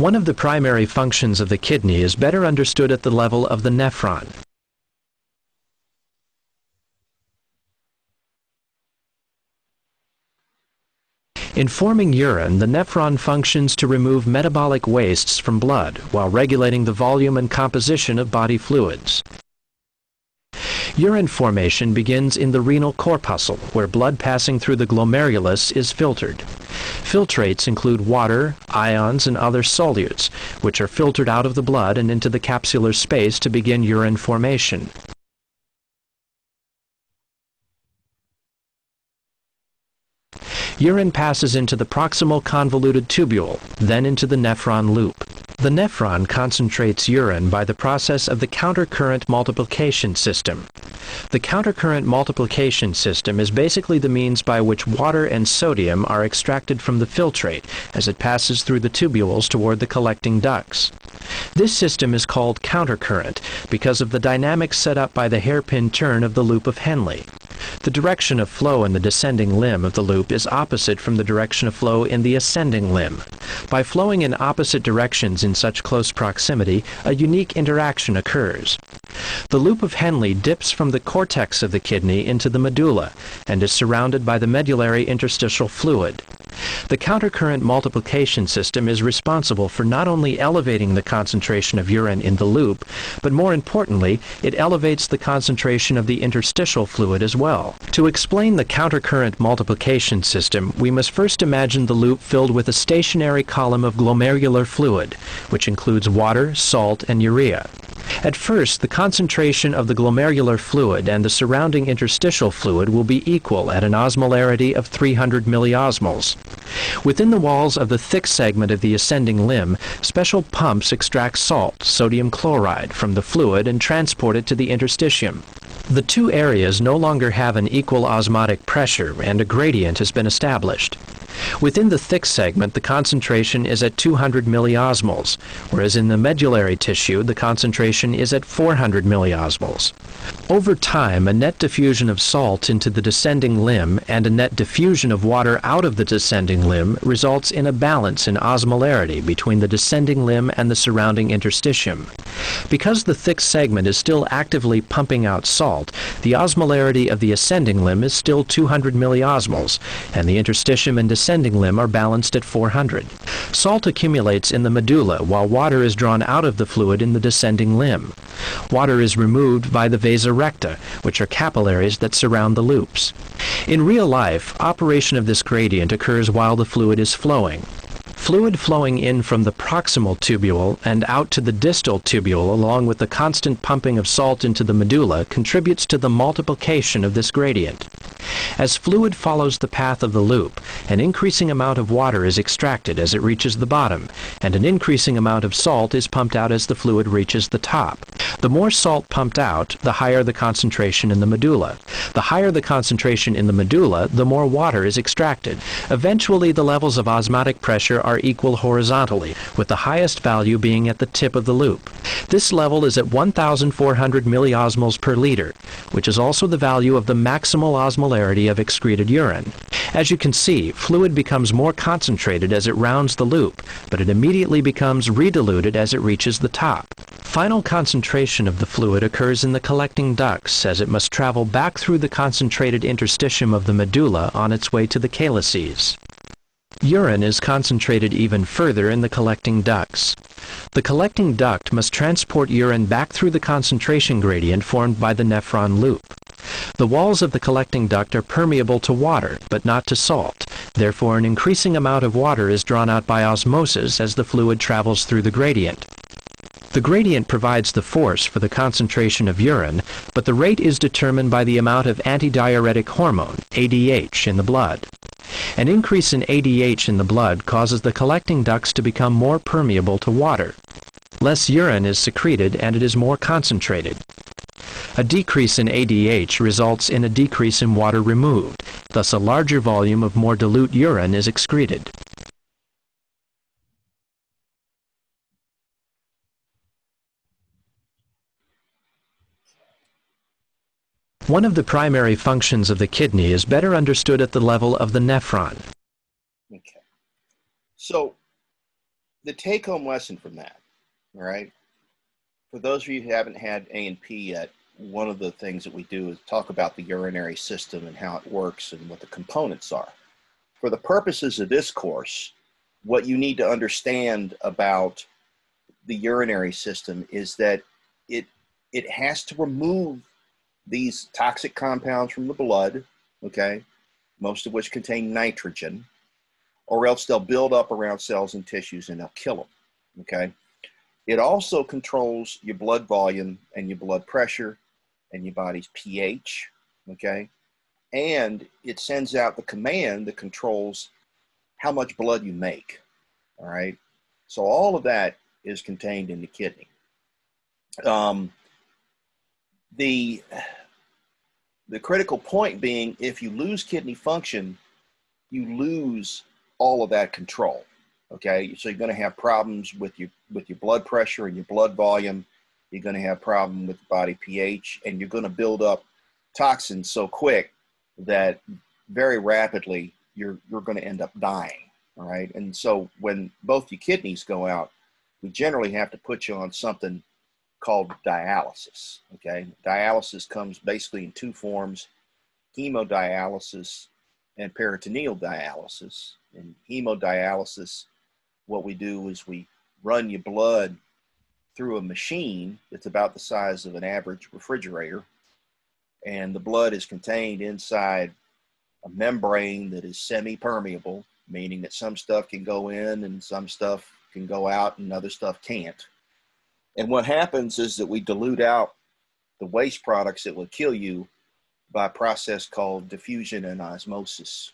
One of the primary functions of the kidney is better understood at the level of the nephron. In forming urine, the nephron functions to remove metabolic wastes from blood while regulating the volume and composition of body fluids. Urine formation begins in the renal corpuscle, where blood passing through the glomerulus is filtered. Filtrates include water, ions, and other solutes, which are filtered out of the blood and into the capsular space to begin urine formation. Urine passes into the proximal convoluted tubule, then into the nephron loop. The nephron concentrates urine by the process of the countercurrent multiplication system. The countercurrent multiplication system is basically the means by which water and sodium are extracted from the filtrate as it passes through the tubules toward the collecting ducts. This system is called countercurrent because of the dynamics set up by the hairpin turn of the loop of Henle. The direction of flow in the descending limb of the loop is opposite from the direction of flow in the ascending limb. By flowing in opposite directions in such close proximity, a unique interaction occurs. The loop of Henle dips from the cortex of the kidney into the medulla and is surrounded by the medullary interstitial fluid. The countercurrent multiplication system is responsible for not only elevating the concentration of urine in the loop, but more importantly, it elevates the concentration of the interstitial fluid as well. To explain the countercurrent multiplication system, we must first imagine the loop filled with a stationary column of glomerular fluid, which includes water, salt, and urea. At first, the concentration of the glomerular fluid and the surrounding interstitial fluid will be equal at an osmolarity of 300 milliosmoles. Within the walls of the thick segment of the ascending limb, special pumps extract salt, sodium chloride, from the fluid and transport it to the interstitium. The two areas no longer have an equal osmotic pressure and a gradient has been established. Within the thick segment, the concentration is at 200 milliosmoles, whereas in the medullary tissue, the concentration is at 400 milliosmoles. Over time, a net diffusion of salt into the descending limb and a net diffusion of water out of the descending limb results in a balance in osmolarity between the descending limb and the surrounding interstitium. Because the thick segment is still actively pumping out salt, the osmolarity of the ascending limb is still 200 milliosmoles, and the interstitium and descending limb are balanced at 400. Salt accumulates in the medulla while water is drawn out of the fluid in the descending limb. Water is removed by the vasa recta, which are capillaries that surround the loops. In real life, operation of this gradient occurs while the fluid is flowing. Fluid flowing in from the proximal tubule and out to the distal tubule along with the constant pumping of salt into the medulla contributes to the multiplication of this gradient. As fluid follows the path of the loop, an increasing amount of water is extracted as it reaches the bottom, and an increasing amount of salt is pumped out as the fluid reaches the top. The more salt pumped out, the higher the concentration in the medulla. The higher the concentration in the medulla, the more water is extracted. Eventually, the levels of osmotic pressure are equal horizontally, with the highest value being at the tip of the loop. This level is at 1,400 milliosmoles per liter, which is also the value of the maximal osmolarity of excreted urine. As you can see, fluid becomes more concentrated as it rounds the loop, but it immediately becomes rediluted as it reaches the top. Final concentration of the fluid occurs in the collecting ducts as it must travel back through the concentrated interstitium of the medulla on its way to the calyces. Urine is concentrated even further in the collecting ducts. The collecting duct must transport urine back through the concentration gradient formed by the nephron loop. The walls of the collecting duct are permeable to water, but not to salt. Therefore, an increasing amount of water is drawn out by osmosis as the fluid travels through the gradient. The gradient provides the force for the concentration of urine, but the rate is determined by the amount of antidiuretic hormone, ADH, in the blood. An increase in ADH in the blood causes the collecting ducts to become more permeable to water. Less urine is secreted and it is more concentrated. A decrease in ADH results in a decrease in water removed, thus a larger volume of more dilute urine is excreted. One of the primary functions of the kidney is better understood at the level of the nephron. Okay. So, the take home lesson from that, all right? For those of you who haven't had A&P yet, one of the things that we do is talk about the urinary system and how it works and what the components are. For the purposes of this course, what you need to understand about the urinary system is that it it has to remove these toxic compounds from the blood, okay, most of which contain nitrogen, or else they'll build up around cells and tissues and they'll kill them, okay. It also controls your blood volume and your blood pressure and your body's pH, okay? And it sends out the command that controls how much blood you make, all right? So all of that is contained in the kidney. Um, the, the critical point being if you lose kidney function, you lose all of that control, okay? So you're gonna have problems with your, with your blood pressure and your blood volume, you're going to have problem with body pH, and you're going to build up toxins so quick that very rapidly you're you're going to end up dying. All right, and so when both your kidneys go out, we generally have to put you on something called dialysis. Okay, dialysis comes basically in two forms: hemodialysis and peritoneal dialysis. In hemodialysis, what we do is we run your blood through a machine that's about the size of an average refrigerator, and the blood is contained inside a membrane that is semi-permeable, meaning that some stuff can go in and some stuff can go out and other stuff can't. And what happens is that we dilute out the waste products that will kill you by a process called diffusion and osmosis.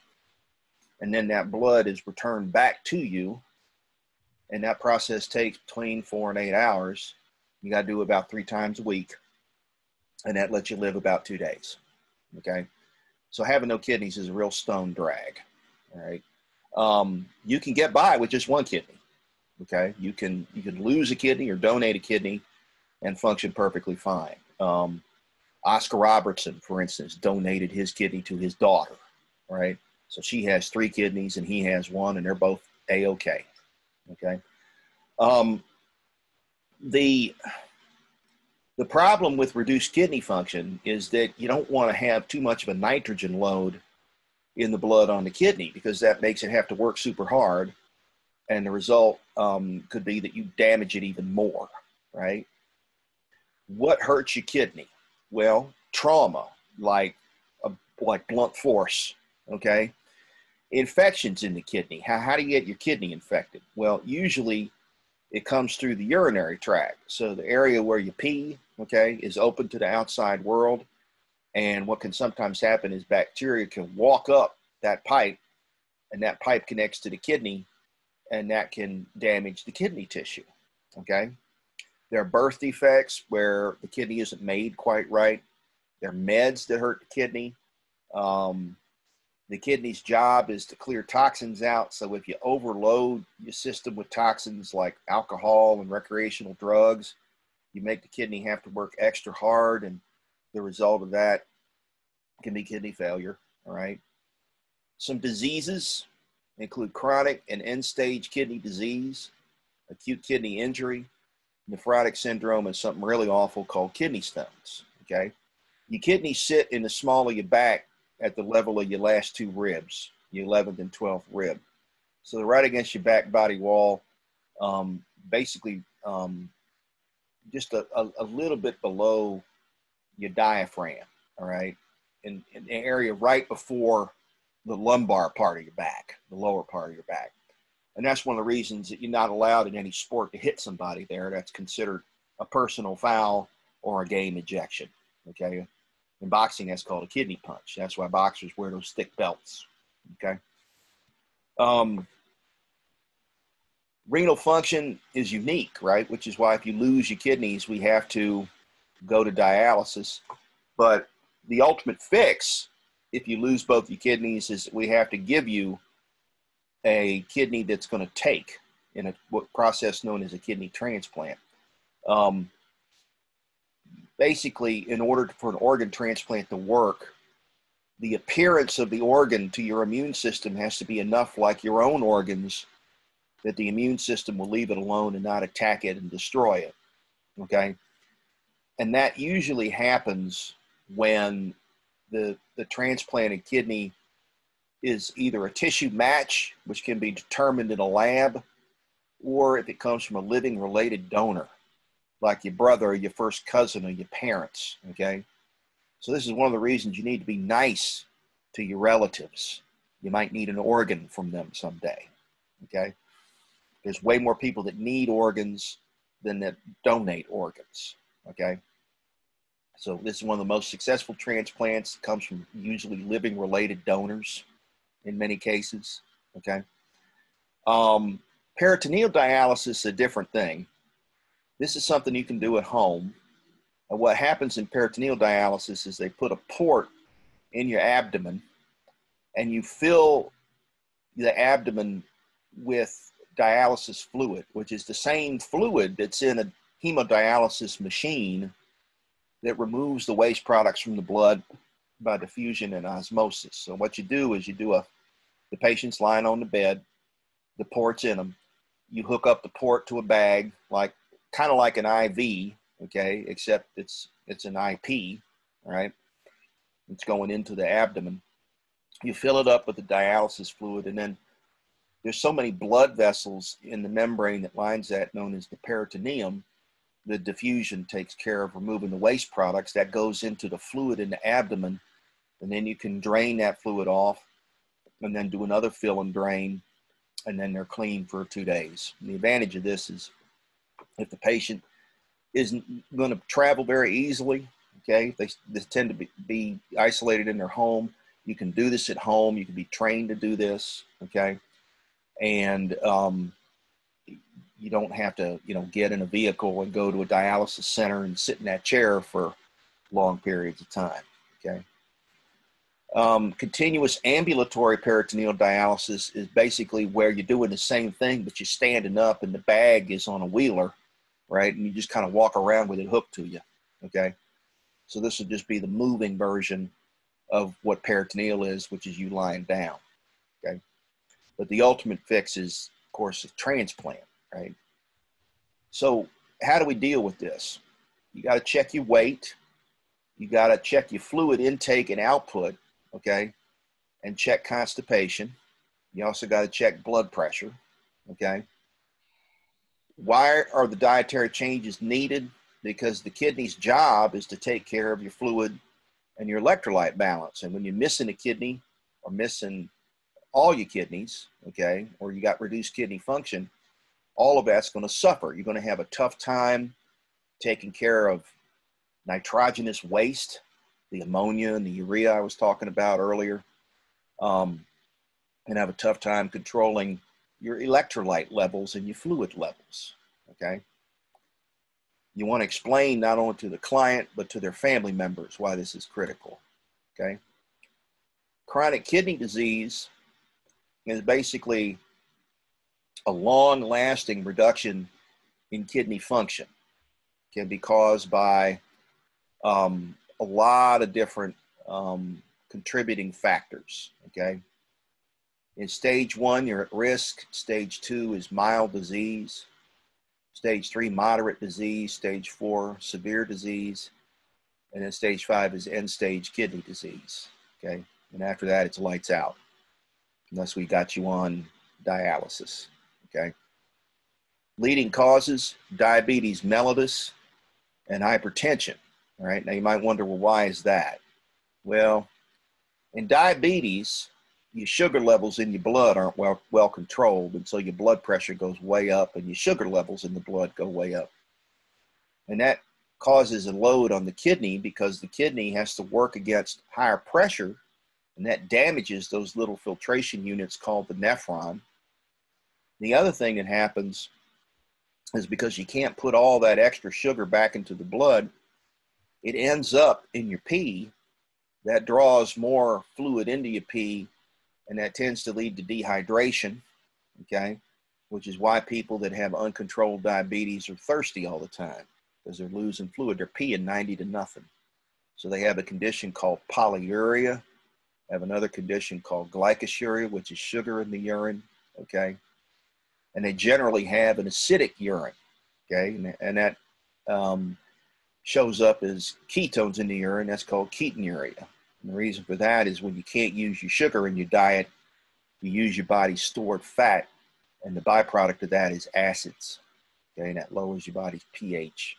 And then that blood is returned back to you. And that process takes between four and eight hours. You got to do about three times a week. And that lets you live about two days. Okay. So having no kidneys is a real stone drag. All right. Um, you can get by with just one kidney. Okay. You can, you can lose a kidney or donate a kidney and function perfectly fine. Um, Oscar Robertson, for instance, donated his kidney to his daughter, right? So she has three kidneys and he has one, and they're both a okay. Okay. Um, the the problem with reduced kidney function is that you don't want to have too much of a nitrogen load in the blood on the kidney because that makes it have to work super hard, and the result um, could be that you damage it even more, right? What hurts your kidney? Well, trauma, like a, like blunt force, okay? Infections in the kidney. How, how do you get your kidney infected? Well, usually it comes through the urinary tract. So the area where you pee, okay, is open to the outside world. And what can sometimes happen is bacteria can walk up that pipe, and that pipe connects to the kidney, and that can damage the kidney tissue, okay? There are birth defects where the kidney isn't made quite right. There are meds that hurt the kidney. Um, the kidney's job is to clear toxins out. So if you overload your system with toxins like alcohol and recreational drugs, you make the kidney have to work extra hard, and the result of that can be kidney failure. All right. Some diseases include chronic and end stage kidney disease, acute kidney injury, nephrotic syndrome, and something really awful called kidney stones. Okay. Your kidneys sit in the small of your back at the level of your last two ribs, your 11th and 12th rib. So they're right against your back body wall, um, basically um, just a, a, a, little bit below your diaphragm, all right, in, in an area right before the lumbar part of your back, the lower part of your back. And that's one of the reasons that you're not allowed in any sport to hit somebody there. That's considered a personal foul or a game ejection. Okay. In boxing, that's called a kidney punch. That's why boxers wear those thick belts. Okay. Um, renal function is unique, right? Which is why if you lose your kidneys, we have to go to dialysis. But the ultimate fix, if you lose both your kidneys, is we have to give you a kidney that's going to take in a process known as a kidney transplant. Um, basically, in order for an organ transplant to work, the appearance of the organ to your immune system has to be enough like your own organs that the immune system will leave it alone and not attack it and destroy it. Okay? And that usually happens when the, the transplanted kidney is either a tissue match, which can be determined in a lab, or if it comes from a living related donor, like your brother or your first cousin or your parents. Okay. So, this is one of the reasons you need to be nice to your relatives. You might need an organ from them someday. Okay. There's way more people that need organs than that donate organs. Okay. So, this is one of the most successful transplants. It comes from usually living related donors in many cases. Okay. Um, peritoneal dialysis is a different thing. This is something you can do at home. And what happens in peritoneal dialysis is they put a port in your abdomen and you fill the abdomen with dialysis fluid, which is the same fluid that's in a hemodialysis machine that removes the waste products from the blood by diffusion and osmosis. So what you do is you do a the patient's lying on the bed, the port's in them. You hook up the port to a bag, like kind of like an IV, okay, except it's it's an IP, right? It's going into the abdomen, You fill it up with the dialysis fluid, and then there's so many blood vessels in the membrane that lines that, known as the peritoneum. The diffusion takes care of removing the waste products that goes into the fluid in the abdomen, and then you can drain that fluid off, and then do another fill and drain, and then they're clean for two days. And the advantage of this is if the patient isn't going to travel very easily, okay, they, they tend to be, be isolated in their home. You can do this at home. You can be trained to do this, okay, and um, you don't have to, you know, get in a vehicle and go to a dialysis center and sit in that chair for long periods of time, okay. Um, continuous ambulatory peritoneal dialysis is basically where you're doing the same thing, but you're standing up and the bag is on a wheeler, right? And you just kind of walk around with it hooked to you, okay? So this would just be the moving version of what peritoneal is, which is you lying down, okay? But the ultimate fix is, of course, a transplant, right? So how do we deal with this? You got to check your weight. You got to check your fluid intake and output okay, and check constipation. You also got to check blood pressure, okay. Why are the dietary changes needed? Because the kidney's job is to take care of your fluid and your electrolyte balance. And when you're missing a kidney or missing all your kidneys, okay, or you got reduced kidney function, all of that's going to suffer. You're going to have a tough time taking care of nitrogenous waste, the ammonia and the urea I was talking about earlier, um, and have a tough time controlling your electrolyte levels and your fluid levels. Okay. You want to explain not only to the client, but to their family members why this is critical. Okay. Chronic kidney disease is basically a long lasting reduction in kidney function. Can be caused by um, a lot of different um, contributing factors. Okay. In stage one, you're at risk. Stage two is mild disease. Stage three, moderate disease. Stage four, severe disease. And then stage five is end stage kidney disease. Okay. And after that, it's lights out, unless we got you on dialysis. Okay. Leading causes diabetes mellitus and hypertension. All right. Now you might wonder, well, why is that? Well, in diabetes, your sugar levels in your blood aren't well, well controlled. And so your blood pressure goes way up and your sugar levels in the blood go way up. And that causes a load on the kidney because the kidney has to work against higher pressure and that damages those little filtration units called the nephron. The other thing that happens is because you can't put all that extra sugar back into the blood, it ends up in your pee that draws more fluid into your pee and that tends to lead to dehydration okay? Which is why people that have uncontrolled diabetes are thirsty all the time because they're losing fluid. They're peeing 90 to nothing. So they have a condition called polyuria have another condition called glycosuria which is sugar in the urine okay and they generally have an acidic urine okay and, and that um, shows up as ketones in the urine. That's called ketonuria. And the reason for that is when you can't use your sugar in your diet, you use your body's stored fat, and the byproduct of that is acids. Okay, and that lowers your body's pH.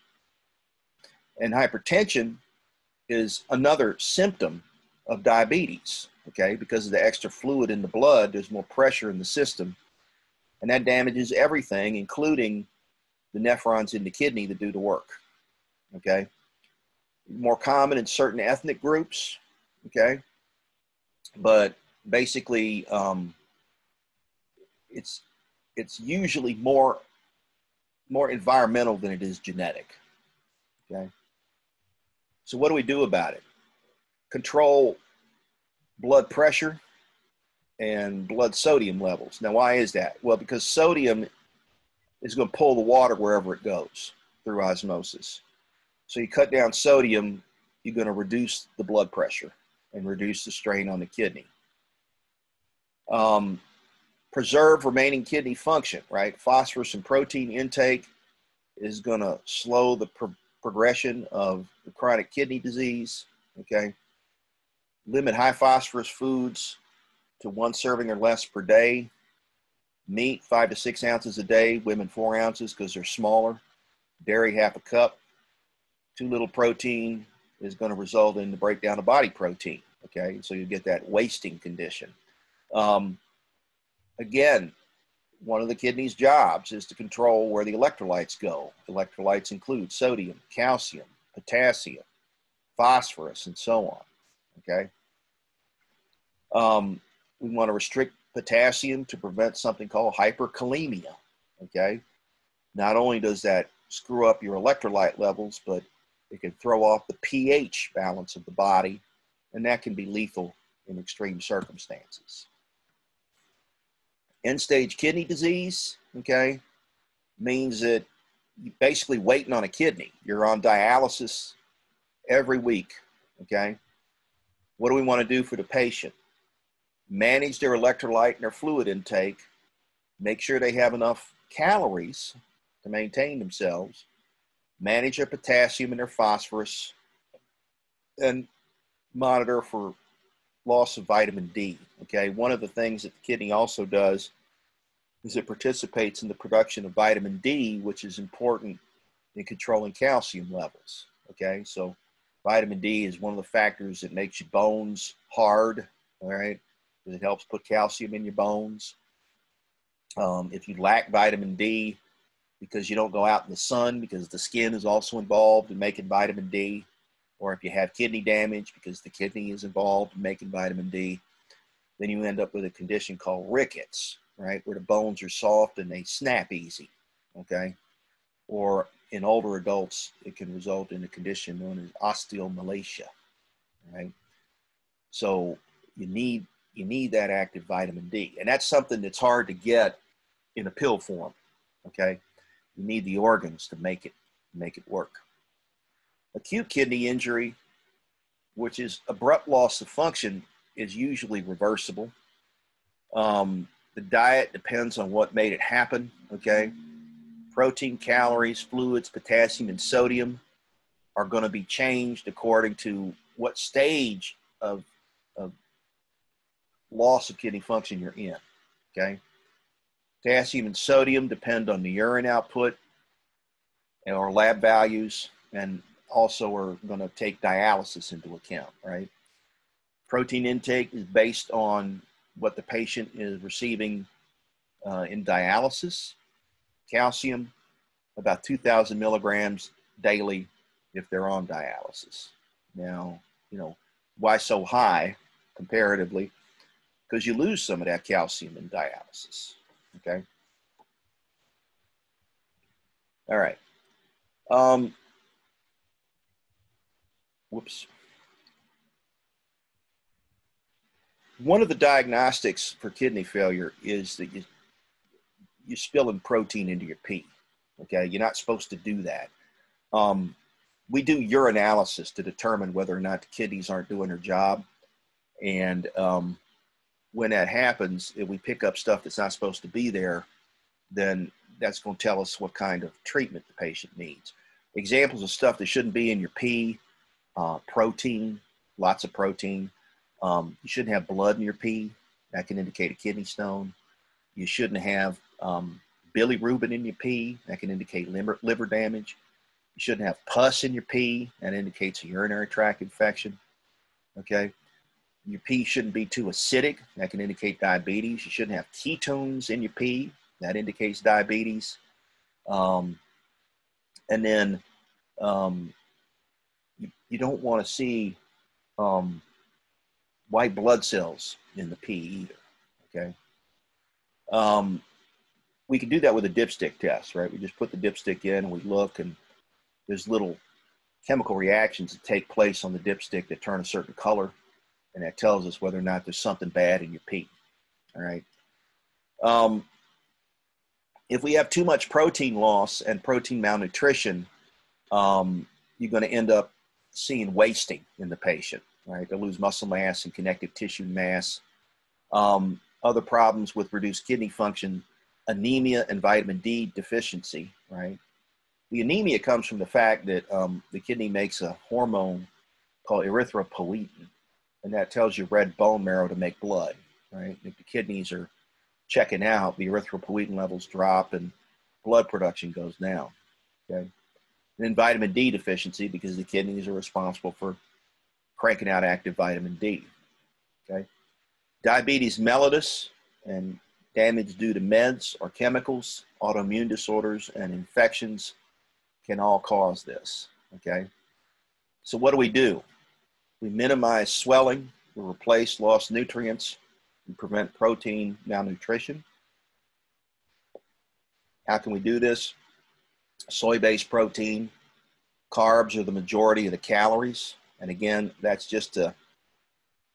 And hypertension is another symptom of diabetes. Okay, because of the extra fluid in the blood, there's more pressure in the system, and that damages everything, including the nephrons in the kidney that do the work okay? More common in certain ethnic groups, okay? But basically, um, it's it's usually more more environmental than it is genetic, okay? So what do we do about it? Control blood pressure and blood sodium levels. Now, why is that? Well, because sodium is going to pull the water wherever it goes through osmosis. So you cut down sodium, you're going to reduce the blood pressure and reduce the strain on the kidney. Um, preserve remaining kidney function, right? Phosphorus and protein intake is going to slow the pro- progression of the chronic kidney disease, okay? Limit high phosphorus foods to one serving or less per day. Meat, five to six ounces a day. Women, four ounces because they're smaller. Dairy, half a cup. Too little protein is going to result in the breakdown of body protein. Okay, so you get that wasting condition. Um, again, one of the kidney's jobs is to control where the electrolytes go. Electrolytes include sodium, calcium, potassium, phosphorus, and so on. Okay. Um, we want to restrict potassium to prevent something called hyperkalemia. Okay. Not only does that screw up your electrolyte levels, but it can throw off the pH balance of the body, and that can be lethal in extreme circumstances. End stage kidney disease, okay, means that you're basically waiting on a kidney. You're on dialysis every week, okay? What do we want to do for the patient? Manage their electrolyte and their fluid intake, make sure they have enough calories to maintain themselves, manage their potassium and their phosphorus, and monitor for loss of vitamin D. Okay, one of the things that the kidney also does is it participates in the production of vitamin D, which is important in controlling calcium levels. Okay, so vitamin D is one of the factors that makes your bones hard. All right, it helps put calcium in your bones. Um, if you lack vitamin D because you don't go out in the sun, because the skin is also involved in making vitamin D, or if you have kidney damage because the kidney is involved in making vitamin D, then you end up with a condition called rickets, right? Where the bones are soft and they snap easy, okay? Or in older adults, it can result in a condition known as osteomalacia, right? So you need you need that active vitamin D, and that's something that's hard to get in a pill form, okay? You need the organs to make it make it work. Acute kidney injury, which is abrupt loss of function, is usually reversible. Um, the diet depends on what made it happen. Okay, protein, calories, fluids, potassium, and sodium are going to be changed according to what stage of, of loss of kidney function you're in. Okay, potassium and sodium depend on the urine output or lab values, and also are going to take dialysis into account, right? Protein intake is based on what the patient is receiving uh, in dialysis. Calcium, about 2,000 milligrams daily if they're on dialysis. Now, you know, why so high comparatively? Because you lose some of that calcium in dialysis. Okay. All right. Um, whoops. One of the diagnostics for kidney failure is that you, you're spilling protein into your pee. Okay, you're not supposed to do that. Um, we do urinalysis to determine whether or not the kidneys aren't doing their job. And um, when that happens, if we pick up stuff that's not supposed to be there, then that's going to tell us what kind of treatment the patient needs. Examples of stuff that shouldn't be in your pee uh, protein, lots of protein. Um, you shouldn't have blood in your pee. That can indicate a kidney stone. You shouldn't have um, bilirubin in your pee. That can indicate liver, liver damage. You shouldn't have pus in your pee. That indicates a urinary tract infection. Okay. Your pee shouldn't be too acidic. That can indicate diabetes. You shouldn't have ketones in your pee. That indicates diabetes. Um, and then um, you, you don't want to see um, white blood cells in the pee either. Okay. Um, we can do that with a dipstick test, right? We just put the dipstick in and we look, and there's little chemical reactions that take place on the dipstick that turn a certain color, and that tells us whether or not there's something bad in your pee. All right. Um, if we have too much protein loss and protein malnutrition, um, you're going to end up seeing wasting in the patient, right? They lose muscle mass and connective tissue mass. Um, other problems with reduced kidney function, anemia and vitamin D deficiency, right? The anemia comes from the fact that um, the kidney makes a hormone called erythropoietin, and that tells your red bone marrow to make blood. right? If the kidneys are checking out, the erythropoietin levels drop and blood production goes down. Okay. And then vitamin D deficiency because the kidneys are responsible for cranking out active vitamin D. Okay. Diabetes mellitus and damage due to meds or chemicals, autoimmune disorders, and infections can all cause this. Okay. So, what do we do? We minimize swelling, we replace lost nutrients, and prevent protein malnutrition. How can we do this? Soy based protein, carbs are the majority of the calories. And again, that's just to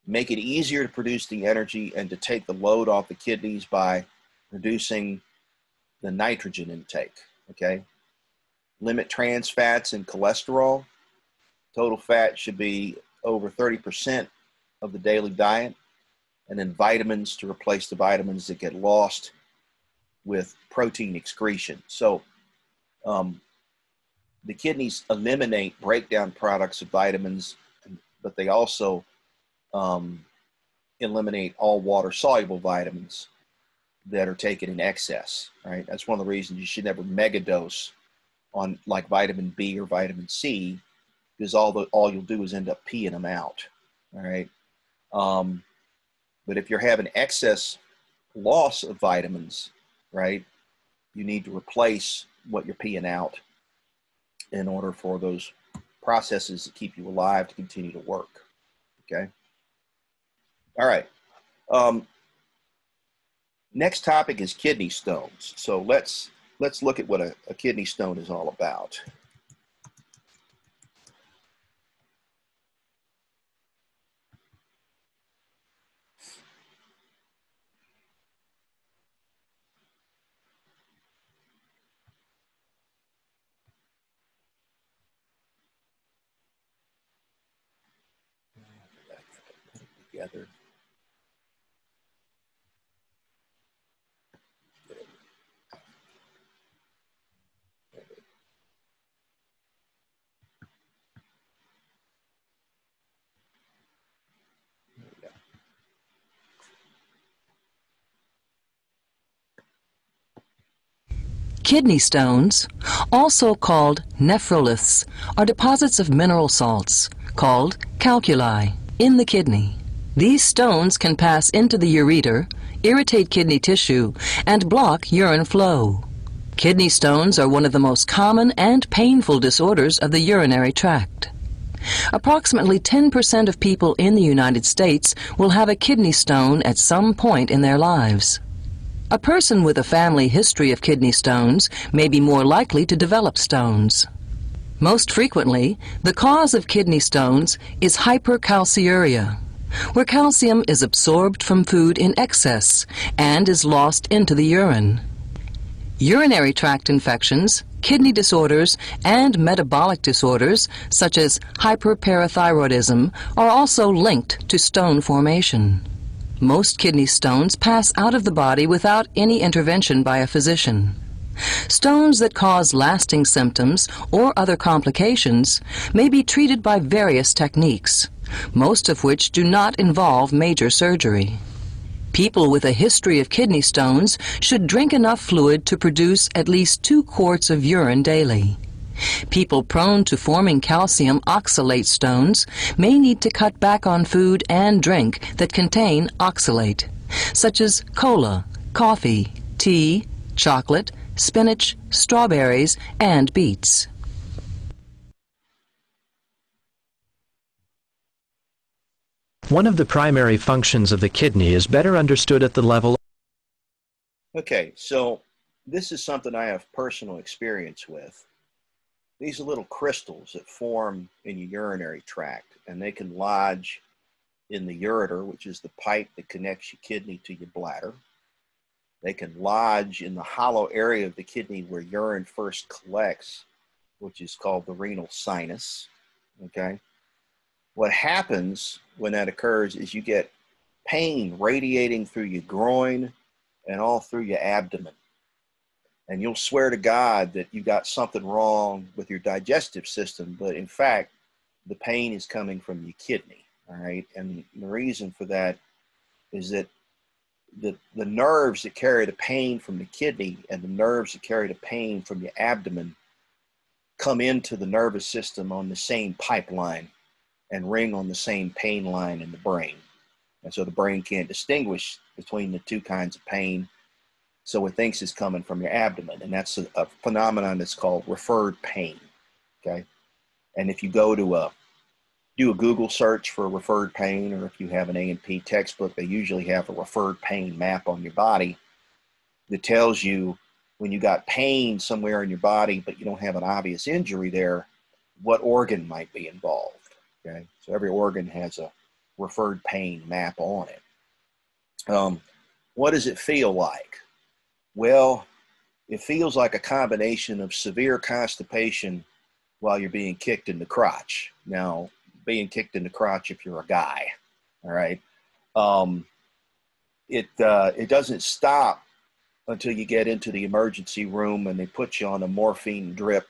make it easier to produce the energy and to take the load off the kidneys by reducing the nitrogen intake. Okay. Limit trans fats and cholesterol. Total fat should be over 30% of the daily diet. And then vitamins to replace the vitamins that get lost with protein excretion. So um, the kidneys eliminate breakdown products of vitamins, but they also um, eliminate all water soluble vitamins that are taken in excess. Right. That's one of the reasons you should never megadose on like vitamin B or vitamin C, because all the all you'll do is end up peeing them out. All right. Um, but if you're having excess loss of vitamins, right, you need to replace what you're peeing out in order for those processes that keep you alive to continue to work. Okay. All right. Um, next topic is kidney stones. So let's let's look at what a, a kidney stone is all about. together. Kidney stones, also called nephroliths, are deposits of mineral salts, called calculi, in the kidney. These stones can pass into the ureter, irritate kidney tissue, and block urine flow. Kidney stones are one of the most common and painful disorders of the urinary tract. Approximately 10% of people in the United States will have a kidney stone at some point in their lives. A person with a family history of kidney stones may be more likely to develop stones. Most frequently, the cause of kidney stones is hypercalciuria, where calcium is absorbed from food in excess and is lost into the urine. Urinary tract infections, kidney disorders, and metabolic disorders, such as hyperparathyroidism, are also linked to stone formation. Most kidney stones pass out of the body without any intervention by a physician. Stones that cause lasting symptoms or other complications may be treated by various techniques, most of which do not involve major surgery. People with a history of kidney stones should drink enough fluid to produce at least two quarts of urine daily. People prone to forming calcium oxalate stones may need to cut back on food and drink that contain oxalate, such as cola, coffee, tea, chocolate, spinach, strawberries, and beets. One of the primary functions of the kidney is better understood at the level. Okay, so this is something I have personal experience with. These are little crystals that form in your urinary tract, and they can lodge in the ureter, which is the pipe that connects your kidney to your bladder. They can lodge in the hollow area of the kidney where urine first collects, which is called the renal sinus. Okay. What happens when that occurs is you get pain radiating through your groin and all through your abdomen. And you'll swear to God that you got something wrong with your digestive system, but in fact, the pain is coming from your kidney. All right. And the reason for that is that the, the nerves that carry the pain from the kidney and the nerves that carry the pain from your abdomen come into the nervous system on the same pipeline and ring on the same pain line in the brain. And so the brain can't distinguish between the two kinds of pain. So it thinks it's coming from your abdomen. And that's a, a phenomenon that's called referred pain. Okay. And if you go to a do a Google search for referred pain, or if you have an A&P textbook, they usually have a referred pain map on your body that tells you when you got pain somewhere in your body, but you don't have an obvious injury there, what organ might be involved. Okay, so every organ has a referred pain map on it. Um, what does it feel like? Well, it feels like a combination of severe constipation while you're being kicked in the crotch. Now, being kicked in the crotch if you're a guy. All right. Um, it uh, it doesn't stop until you get into the emergency room and they put you on a morphine drip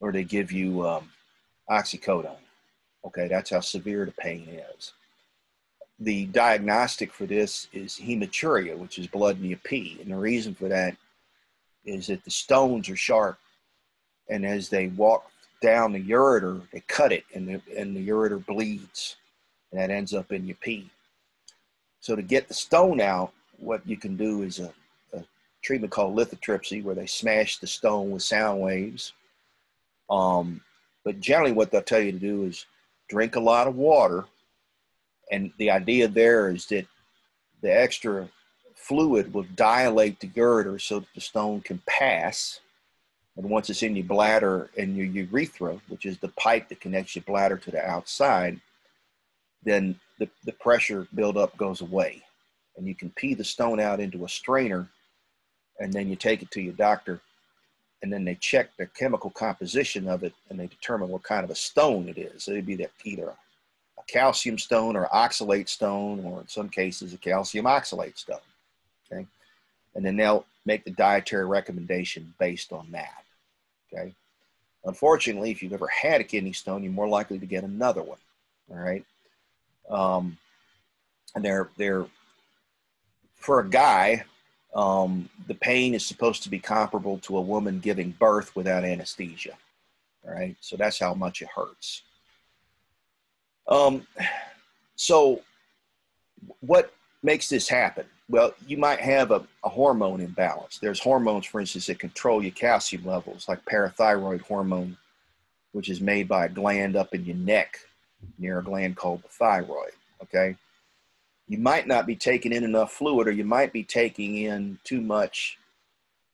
or they give you um, oxycodone. Okay, that's how severe the pain is. The diagnostic for this is hematuria, which is blood in your pee. And the reason for that is that the stones are sharp. And as they walk down the ureter, they cut it and the, and the ureter bleeds. And that ends up in your pee. So to get the stone out, what you can do is a, a treatment called lithotripsy, where they smash the stone with sound waves. Um, but generally, what they'll tell you to do is drink a lot of water. And the idea there is that the extra fluid will dilate the ureter so that the stone can pass. And once it's in your bladder and your urethra, which is the pipe that connects your bladder to the outside, then the, the pressure buildup goes away. And you can pee the stone out into a strainer, and then you take it to your doctor, and then they check the chemical composition of it and they determine what kind of a stone it is. So it'd be that either a calcium stone or oxalate stone, or in some cases, a calcium oxalate stone. Okay. And then they'll make the dietary recommendation based on that. Okay. Unfortunately, if you've ever had a kidney stone, you're more likely to get another one. All right. Um, and they're, they're, for a guy, um, the pain is supposed to be comparable to a woman giving birth without anesthesia. All right, so that's how much it hurts. Um, so, what makes this happen? Well, you might have a, a, hormone imbalance. There's hormones, for instance, that control your calcium levels, like parathyroid hormone, which is made by a gland up in your neck near a gland called the thyroid. Okay, you might not be taking in enough fluid or you might be taking in too much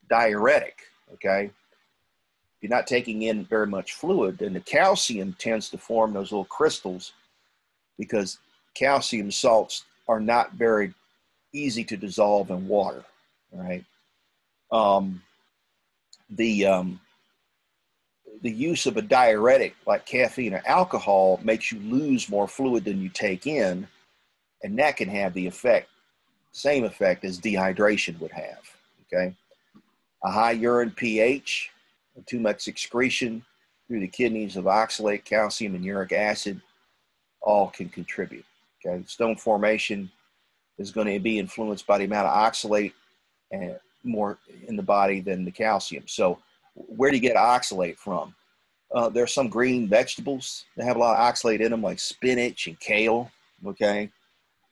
diuretic, okay? If you're not taking in very much fluid, then the calcium tends to form those little crystals because calcium salts are not very easy to dissolve in water, right? Um, the, um, the use of a diuretic like caffeine or alcohol makes you lose more fluid than you take in and that can have the effect, same effect as dehydration would have. Okay, a high urine pH, too much excretion through the kidneys of oxalate, calcium, and uric acid, all can contribute. Okay, stone formation is going to be influenced by the amount of oxalate and more in the body than the calcium. So, where do you get oxalate from? Uh, there are some green vegetables that have a lot of oxalate in them, like spinach and kale. Okay,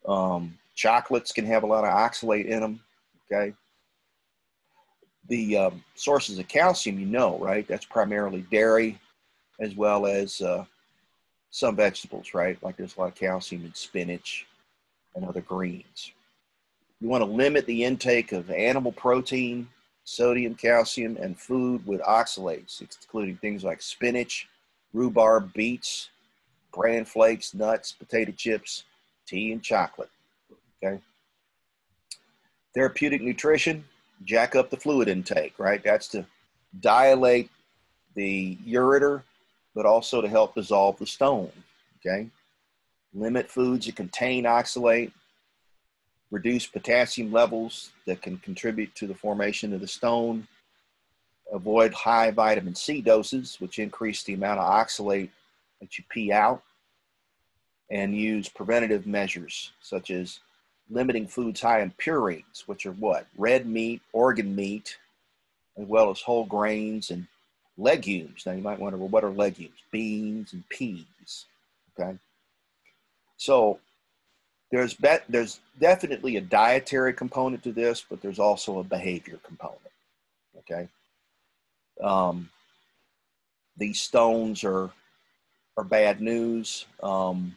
um, chocolates can have a lot of oxalate in them. Okay. The um, sources of calcium, you know, right? That's primarily dairy as well as uh, some vegetables, right? Like there's a lot of calcium in spinach and other greens. You want to limit the intake of animal protein, sodium, calcium, and food with oxalates, including things like spinach, rhubarb, beets, bran flakes, nuts, potato chips, tea and chocolate. Okay. Therapeutic nutrition, jack up the fluid intake, right? That's to dilate the ureter, but also to help dissolve the stone. Okay. Limit foods that contain oxalate, reduce potassium levels that can contribute to the formation of the stone, avoid high vitamin C doses, which increase the amount of oxalate that you pee out and use preventative measures such as limiting foods high in purines, which are what? Red meat, organ meat, as well as whole grains and legumes. Now you might wonder, well, what are legumes? Beans and peas. Okay. So there's bet there's definitely a dietary component to this, but there's also a behavior component. Okay. Um, these stones are are bad news. Um,